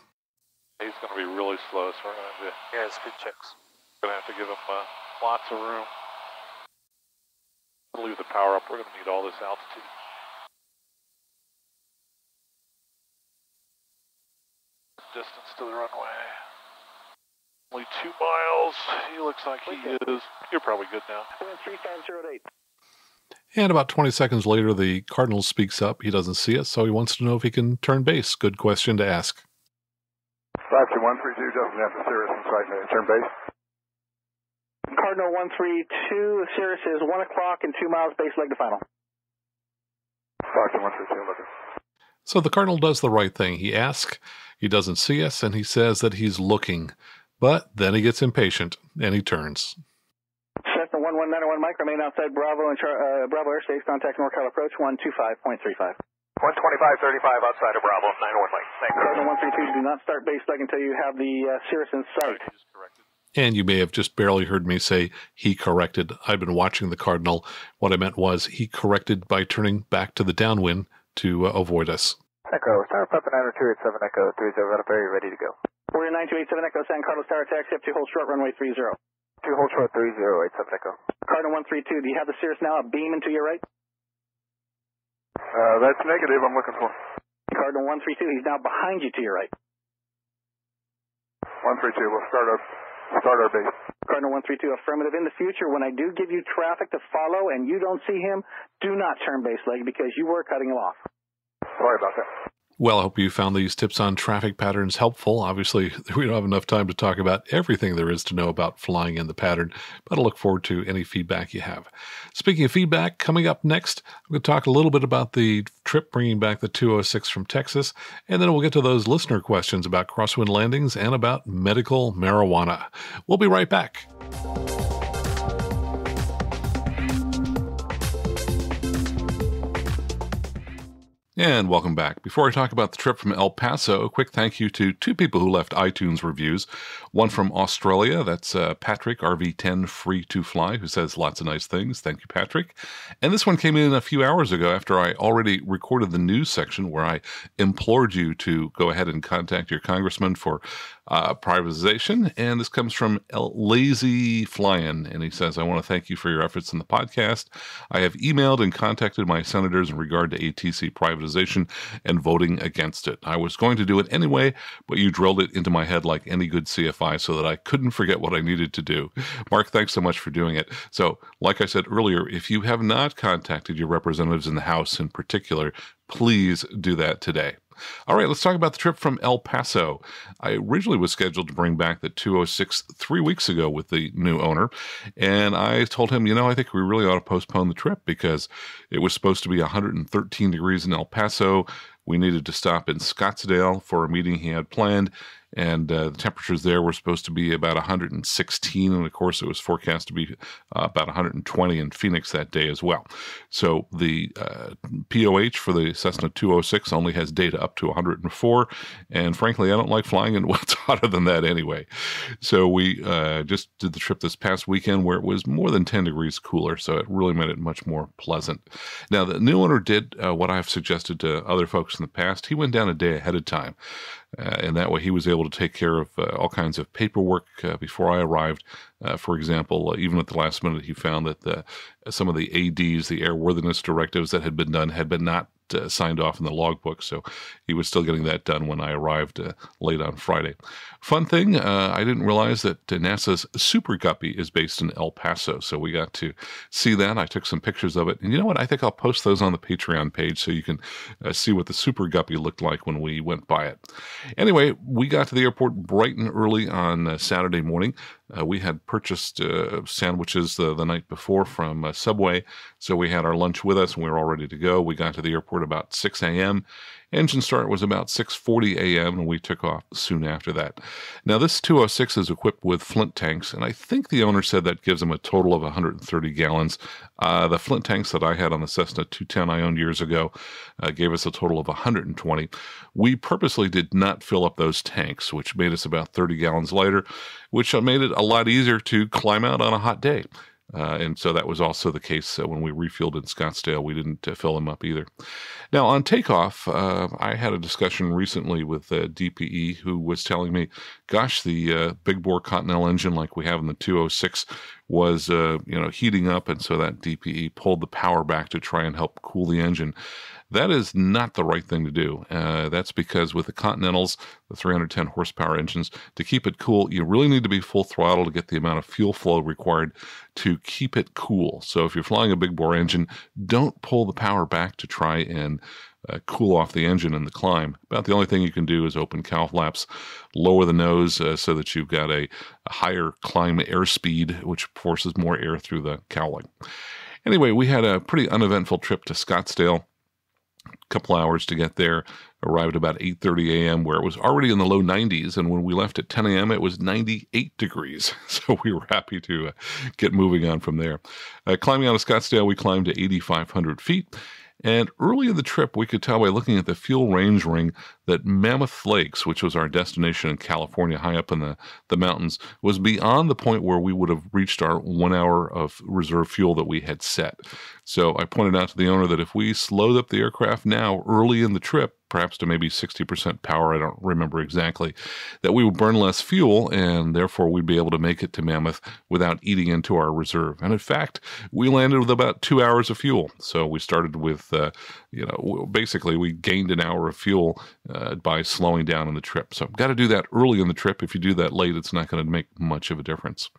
He's going to be really slow, so we're going to have to, Yeah, speed checks. We're going to, have to give him uh, lots of room. Leave the power up. We're going to need all this altitude. Distance to the runway. Only two miles. He looks like he is. You're probably good now. Wind 3508. And about 20 seconds later, the Cardinal speaks up. He doesn't see us, so he wants to know if he can turn base. Good question to ask. 52132 doesn't have the Cirrus in sight. May turn base? Cardinal 132, Cirrus is 1 o'clock and 2 miles base leg to final. Foxtrot 132, looking. So the Cardinal does the right thing. He asks, he doesn't see us, and he says that he's looking. But then he gets impatient and he turns. Cessna 1191 Mike, remain outside Bravo and Char- uh, Bravo Airspace, contact NorCal approach 125.35. 125.35 outside of Bravo, 91 Mike. Thanks. Cardinal 132, do not start base leg until you have the uh, Cirrus in sight. He just corrected. And you may have just barely heard me say he corrected. I've been watching the Cardinal. What I meant was he corrected by turning back to the downwind to uh, avoid us. Echo, Star Papa 927 Echo 30 Red ready to go. Warrior 9287 Echo San Carlos Tower taxi up to hold short runway 30. Two hold short 3087 Echo. Cardinal 132, do you have the Cirrus now a beam into your right? Uh, that's negative. I'm looking for. Cardinal 132, he's now behind you to your right. 132. We'll start our start our base. Cardinal 132, affirmative. In the future, when I do give you traffic to follow and you don't see him, do not turn base leg because you were cutting him off. Sorry about that. Well, I hope you found these tips on traffic patterns helpful. Obviously, we don't have enough time to talk about everything there is to know about flying in the pattern, but I look forward to any feedback you have. Speaking of feedback, coming up next, I'm going to talk a little bit about the trip bringing back the 206 from Texas, and then we'll get to those listener questions about crosswind landings and about medical marijuana. We'll be right back. And welcome back. Before I talk about the trip from El Paso, a quick thank you to two people who left iTunes reviews. One from Australia, that's uh, Patrick, RV10 Free to Fly, who says lots of nice things. Thank you, Patrick. And this one came in a few hours ago after I already recorded the news section where I implored you to go ahead and contact your congressman for uh, privatization. And this comes from Lazy Flyin, and he says, I want to thank you for your efforts in the podcast. I have emailed and contacted my senators in regard to ATC privatization and voting against it. I was going to do it anyway, but you drilled it into my head like any good CFI so that I couldn't forget what I needed to do. Mark, thanks so much for doing it. So, like I said earlier, if you have not contacted your representatives in the House in particular, please do that today. All right, let's talk about the trip from El Paso. I originally was scheduled to bring back the 206 three weeks ago with the new owner, and I told him, you know, I think we really ought to postpone the trip because it was supposed to be 113 degrees in El Paso. We needed to stop in Scottsdale for a meeting he had planned, and uh, the temperatures there were supposed to be about 116, and of course, it was forecast to be uh, about 120 in Phoenix that day as well. So the uh, POH for the Cessna 206 only has data up to 104, and frankly, I don't like flying in what's hotter than that anyway. So we uh, just did the trip this past weekend where it was more than 10 degrees cooler, so it really made it much more pleasant. Now, the new owner did uh, what I've suggested to other folks in the past. He went down a day ahead of time. Uh, and that way he was able to take care of uh, all kinds of paperwork uh, before I arrived. Uh, for example, even at the last minute, he found that the, some of the ADs, the airworthiness directives that had been done, had been not uh, signed off in the logbook. So he was still getting that done when I arrived uh, late on Friday. Fun thing, uh, I didn't realize that NASA's Super Guppy is based in El Paso. So we got to see that. I took some pictures of it. And you know what? I think I'll post those on the Patreon page so you can uh, see what the Super Guppy looked like when we went by it. Anyway, we got to the airport bright and early on uh, Saturday morning. Uh, we had purchased uh, sandwiches the, the night before from uh, Subway, so we had our lunch with us and we were all ready to go. We got to the airport about 6 a.m. Engine start was about 6:40 a.m. and we took off soon after that. Now this 206 is equipped with Flint tanks, and I think the owner said that gives them a total of 130 gallons. Uh, the Flint tanks that I had on the Cessna 210 I owned years ago uh, gave us a total of 120. We purposely did not fill up those tanks, which made us about 30 gallons lighter, which made it a lot easier to climb out on a hot day. Uh, and so that was also the case uh, when we refueled in Scottsdale. We didn't uh, fill them up either. Now, on takeoff, uh, I had a discussion recently with uh, DPE who was telling me, gosh, the uh, big bore Continental engine like we have in the 206 was, you know, heating up. And so that DPE pulled the power back to try and help cool the engine. That is not the right thing to do. Uh, that's because with the Continentals, the 310 horsepower engines, to keep it cool, you really need to be full throttle to get the amount of fuel flow required to keep it cool. So if you're flying a big bore engine, don't pull the power back to try and uh, cool off the engine in the climb. About the only thing you can do is open cowl flaps, lower the nose uh, so that you've got a, a higher climb airspeed, which forces more air through the cowling. Anyway, we had a pretty uneventful trip to Scottsdale. Couple hours to get there. Arrived about 8:30 a.m. where it was already in the low 90s, and when we left at 10 a.m. it was 98 degrees. So we were happy to uh, get moving on from there. Uh, climbing out of Scottsdale, we climbed to 8,500 feet. And early in the trip, we could tell by looking at the fuel range ring that Mammoth Lakes, which was our destination in California, high up in the, the mountains, was beyond the point where we would have reached our one hour of reserve fuel that we had set. So I pointed out to the owner that if we slowed up the aircraft now, early in the trip, perhaps to maybe 60% power, I don't remember exactly, that we would burn less fuel and therefore we'd be able to make it to Mammoth without eating into our reserve. And in fact, we landed with about two hours of fuel. So we started with, uh, you know, basically we gained an hour of fuel uh, by slowing down on the trip. So got to do that early in the trip. If you do that late, it's not going to make much of a difference.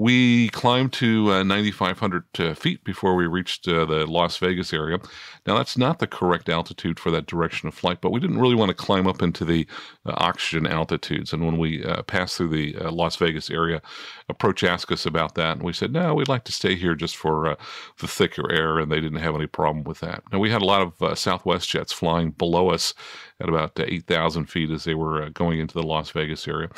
We climbed to uh, 9,500 uh, feet before we reached uh, the Las Vegas area. Now, that's not the correct altitude for that direction of flight, but we didn't really want to climb up into the uh, oxygen altitudes. And when we uh, passed through the Las Vegas area, Approach asked us about that, and we said, no, we'd like to stay here just for the thicker air, and they didn't have any problem with that. Now, we had a lot of Southwest jets flying below us at about 8,000 feet as they were going into the Las Vegas area.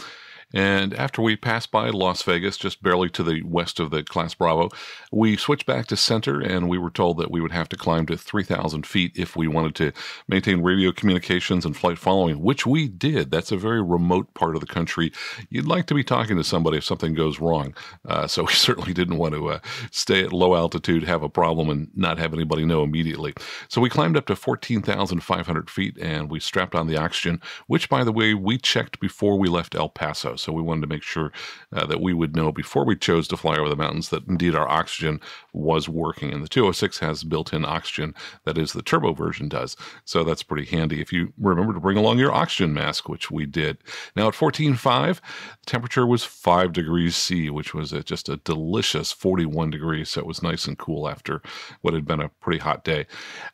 And after we passed by Las Vegas, just barely to the west of the Class Bravo, we switched back to center and we were told that we would have to climb to 3,000 feet if we wanted to maintain radio communications and flight following, which we did. That's a very remote part of the country. You'd like to be talking to somebody if something goes wrong. Uh, so we certainly didn't want to uh, stay at low altitude, have a problem, and not have anybody know immediately. So we climbed up to 14,500 feet and we strapped on the oxygen, which, by the way, we checked before we left El Paso. So we wanted to make sure uh, that we would know before we chose to fly over the mountains that indeed our oxygen was working. And the 206 has built in oxygen, that is, the turbo version does. So that's pretty handy if you remember to bring along your oxygen mask, which we did. Now at 14.5, the temperature was 5 degrees C, which was a, just a delicious 41 degrees. So it was nice and cool after what had been a pretty hot day.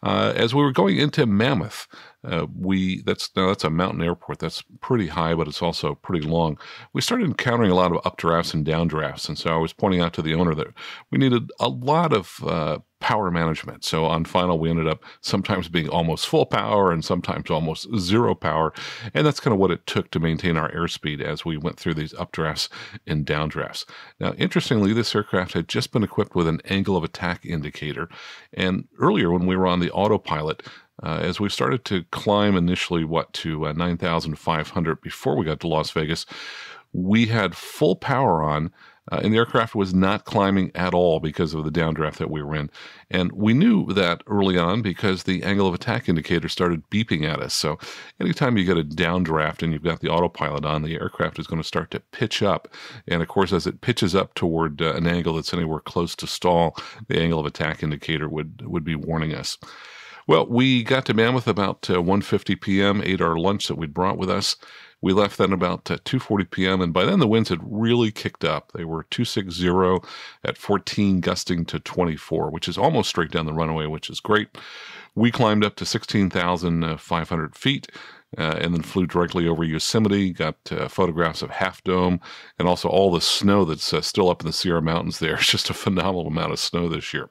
Uh, as we were going into Mammoth, uh, we that's now that's a mountain airport that's pretty high, but it's also pretty long. We started encountering a lot of updrafts and downdrafts, and so I was pointing out to the owner that we needed a lot of uh, power management. So on final, we ended up sometimes being almost full power and sometimes almost zero power, and that's kind of what it took to maintain our airspeed as we went through these updrafts and downdrafts. Now, interestingly, this aircraft had just been equipped with an angle of attack indicator, and earlier when we were on the autopilot. Uh, as we started to climb initially, what, to uh, 9,500 before we got to Las Vegas, we had full power on, uh, and the aircraft was not climbing at all because of the downdraft that we were in. And we knew that early on because the angle of attack indicator started beeping at us. So anytime you get a downdraft and you've got the autopilot on, the aircraft is going to start to pitch up. And of course, as it pitches up toward uh, an angle that's anywhere close to stall, the angle of attack indicator would, would be warning us. Well, we got to Mammoth about uh, 1.50 p.m., ate our lunch that we'd brought with us. We left then about uh, 2.40 p.m., and by then the winds had really kicked up. They were 260 at 14, gusting to 24, which is almost straight down the runway, which is great. We climbed up to 16,500 feet uh, and then flew directly over Yosemite, got uh, photographs of Half Dome, and also all the snow that's uh, still up in the Sierra Mountains there. It's just a phenomenal amount of snow this year.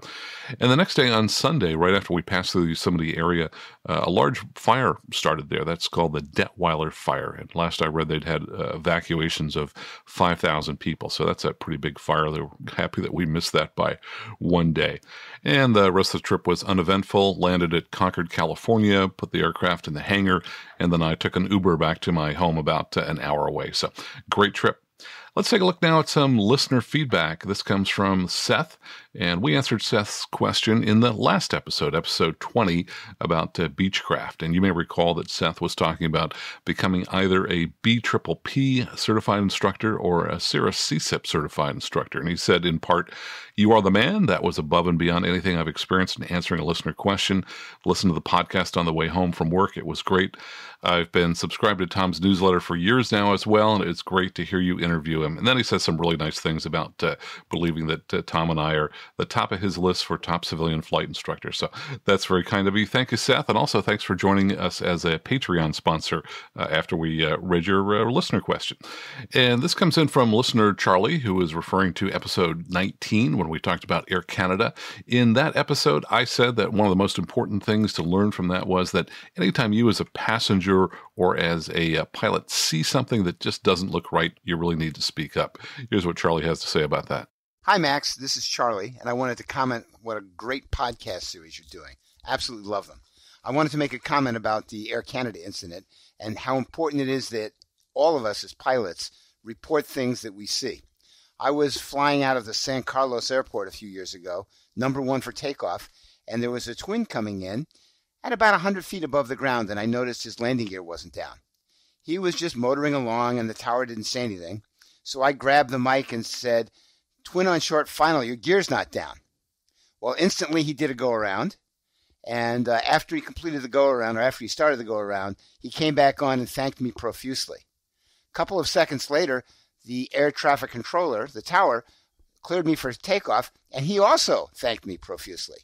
And the next day on Sunday, right after we passed through the Yosemite area, uh, a large fire started there. That's called the Detweiler Fire. And last I read, they'd had uh, evacuations of 5,000 people. So that's a pretty big fire. They were happy that we missed that by one day. And the rest of the trip was uneventful. Landed at Concord, California, put the aircraft in the hangar, and then I took an Uber back to my home about uh, an hour away. So great trip. Let's take a look now at some listener feedback. This comes from Seth, and we answered Seth's question in the last episode, episode 20, about uh, Beechcraft. And you may recall that Seth was talking about becoming either a BPPP certified instructor or a Cirrus CSIP certified instructor. And he said, in part, You are the man. That was above and beyond anything I've experienced in answering a listener question. Listen to the podcast on the way home from work. It was great. I've been subscribed to Tom's newsletter for years now as well, and it's great to hear you interview him. And then he says some really nice things about uh, believing that uh, Tom and I are the top of his list for top civilian flight instructor. So that's very kind of you. Thank you, Seth. And also thanks for joining us as a Patreon sponsor uh, after we uh, read your uh, listener question. And this comes in from listener Charlie, who is referring to episode 19 when we talked about Air Canada. In that episode, I said that one of the most important things to learn from that was that anytime you as a passenger or as a, a uh, pilot see something that just doesn't look right, you really need to speak up. Here's what Charlie has to say about that. Hi, Max. This is Charlie, and I wanted to comment what a great podcast series you're doing. Absolutely love them. I wanted to make a comment about the Air Canada incident and how important it is that all of us as pilots report things that we see. I was flying out of the San Carlos airport a few years ago, number one for takeoff, and there was a twin coming in, at about a 100 feet above the ground, and I noticed his landing gear wasn't down. He was just motoring along, and the tower didn't say anything. So I grabbed the mic and said, Twin on short final, your gear's not down. Well, instantly he did a go around. And uh, after he completed the go around, or after he started the go around, he came back on and thanked me profusely. A couple of seconds later, the air traffic controller, the tower, cleared me for takeoff, and he also thanked me profusely.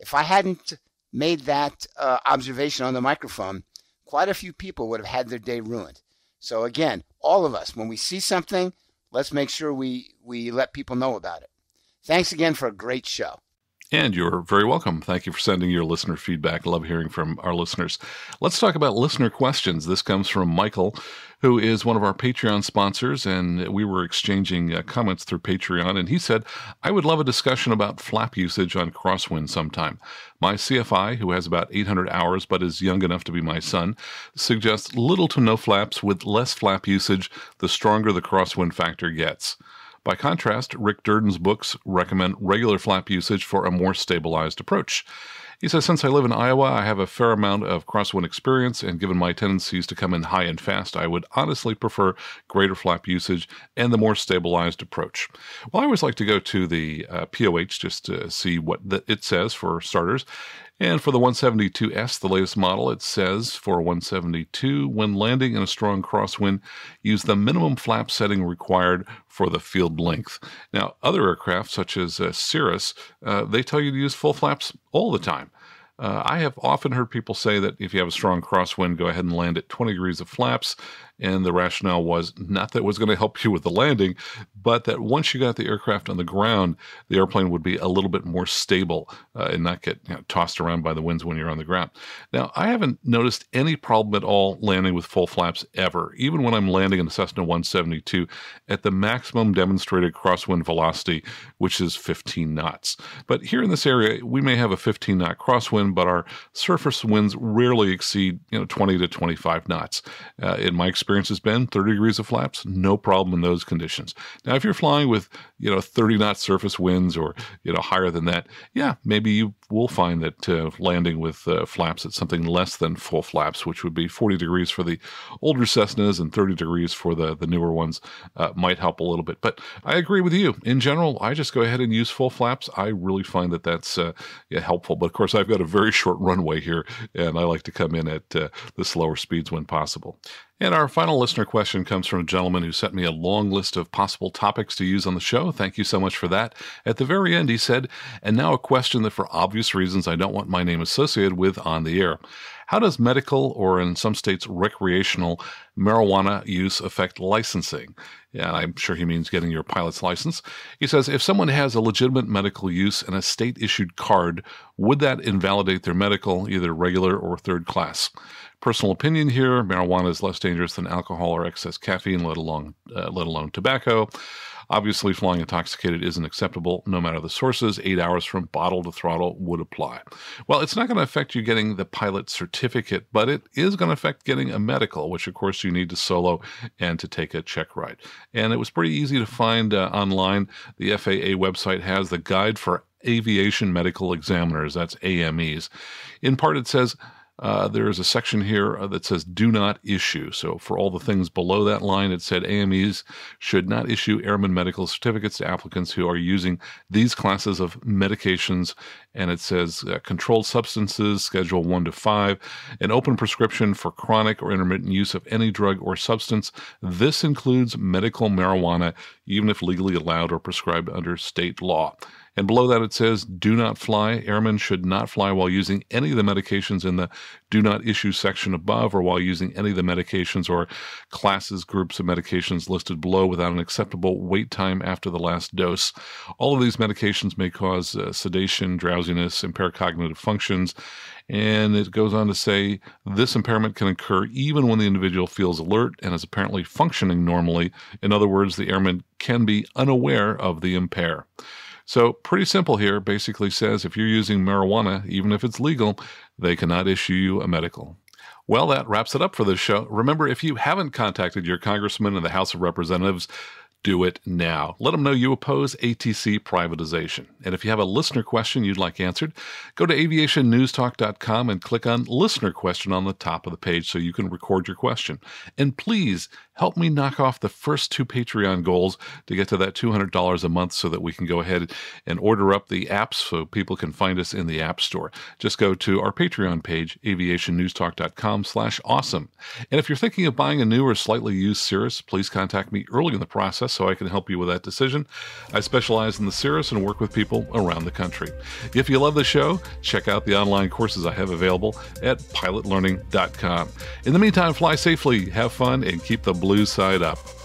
If I hadn't made that uh, observation on the microphone, quite a few people would have had their day ruined. So again, all of us, when we see something, let's make sure we, we let people know about it. Thanks again for a great show. And you're very welcome. Thank you for sending your listener feedback. Love hearing from our listeners. Let's talk about listener questions. This comes from Michael, who is one of our Patreon sponsors, and we were exchanging uh, comments through Patreon. And he said, I would love a discussion about flap usage on crosswind sometime. My CFI, who has about 800 hours but is young enough to be my son, suggests little to no flaps with less flap usage the stronger the crosswind factor gets. By contrast, Rick Durden's books recommend regular flap usage for a more stabilized approach. He says, Since I live in Iowa, I have a fair amount of crosswind experience, and given my tendencies to come in high and fast, I would honestly prefer greater flap usage and the more stabilized approach. Well, I always like to go to the uh, POH just to see what the, it says for starters. And for the 172S, the latest model, it says for 172, when landing in a strong crosswind, use the minimum flap setting required for the field length. Now, other aircraft, such as uh, Cirrus, uh, they tell you to use full flaps all the time. Uh, I have often heard people say that if you have a strong crosswind, go ahead and land at 20 degrees of flaps and the rationale was not that it was going to help you with the landing, but that once you got the aircraft on the ground, the airplane would be a little bit more stable uh, and not get you know, tossed around by the winds when you're on the ground. Now, I haven't noticed any problem at all landing with full flaps ever, even when I'm landing in a Cessna 172 at the maximum demonstrated crosswind velocity, which is 15 knots. But here in this area, we may have a 15 knot crosswind, but our surface winds rarely exceed you know 20 to 25 knots. Uh, in my experience, experience has been 30 degrees of flaps, no problem in those conditions. Now, if you're flying with, you know, 30 knot surface winds or, you know, higher than that, yeah, maybe you will find that uh, landing with uh, flaps at something less than full flaps, which would be 40 degrees for the older Cessnas and 30 degrees for the, the newer ones, uh, might help a little bit. But I agree with you. In general, I just go ahead and use full flaps. I really find that that's uh, yeah, helpful. But of course, I've got a very short runway here, and I like to come in at uh, the slower speeds when possible. And our final listener question comes from a gentleman who sent me a long list of possible topics to use on the show. Thank you so much for that. At the very end, he said, and now a question that for obvious reasons I don't want my name associated with on the air. How does medical or in some states recreational marijuana use affect licensing? Yeah, I'm sure he means getting your pilot's license. He says if someone has a legitimate medical use and a state issued card, would that invalidate their medical, either regular or third class? Personal opinion here: marijuana is less dangerous than alcohol or excess caffeine, let alone uh, let alone tobacco. Obviously, flying intoxicated isn't acceptable no matter the sources. Eight hours from bottle to throttle would apply. Well, it's not going to affect you getting the pilot certificate, but it is going to affect getting a medical, which of course you need to solo and to take a check ride. And it was pretty easy to find uh, online. The FAA website has the guide for aviation medical examiners, that's AMEs. In part, it says, uh, there is a section here uh, that says do not issue. So, for all the things below that line, it said AMEs should not issue airman medical certificates to applicants who are using these classes of medications. And it says uh, controlled substances, schedule one to five, an open prescription for chronic or intermittent use of any drug or substance. This includes medical marijuana, even if legally allowed or prescribed under state law. And below that, it says, do not fly. Airmen should not fly while using any of the medications in the do not issue section above or while using any of the medications or classes, groups of medications listed below without an acceptable wait time after the last dose. All of these medications may cause uh, sedation, drowsiness, impair cognitive functions. And it goes on to say this impairment can occur even when the individual feels alert and is apparently functioning normally. In other words, the airman can be unaware of the impair. So, pretty simple here. Basically says if you're using marijuana, even if it's legal, they cannot issue you a medical. Well, that wraps it up for this show. Remember, if you haven't contacted your congressman in the House of Representatives, do it now. Let them know you oppose ATC privatization. And if you have a listener question you'd like answered, go to aviationnewstalk.com and click on listener question on the top of the page so you can record your question. And please help me knock off the first two Patreon goals to get to that $200 a month so that we can go ahead and order up the apps so people can find us in the App Store. Just go to our Patreon page, aviationnewstalk.com slash awesome. And if you're thinking of buying a new or slightly used Cirrus, please contact me early in the process so I can help you with that decision. I specialize in the Cirrus and work with people around the country. If you love the show, check out the online courses I have available at pilotlearning.com. In the meantime, fly safely, have fun, and keep the blue side up.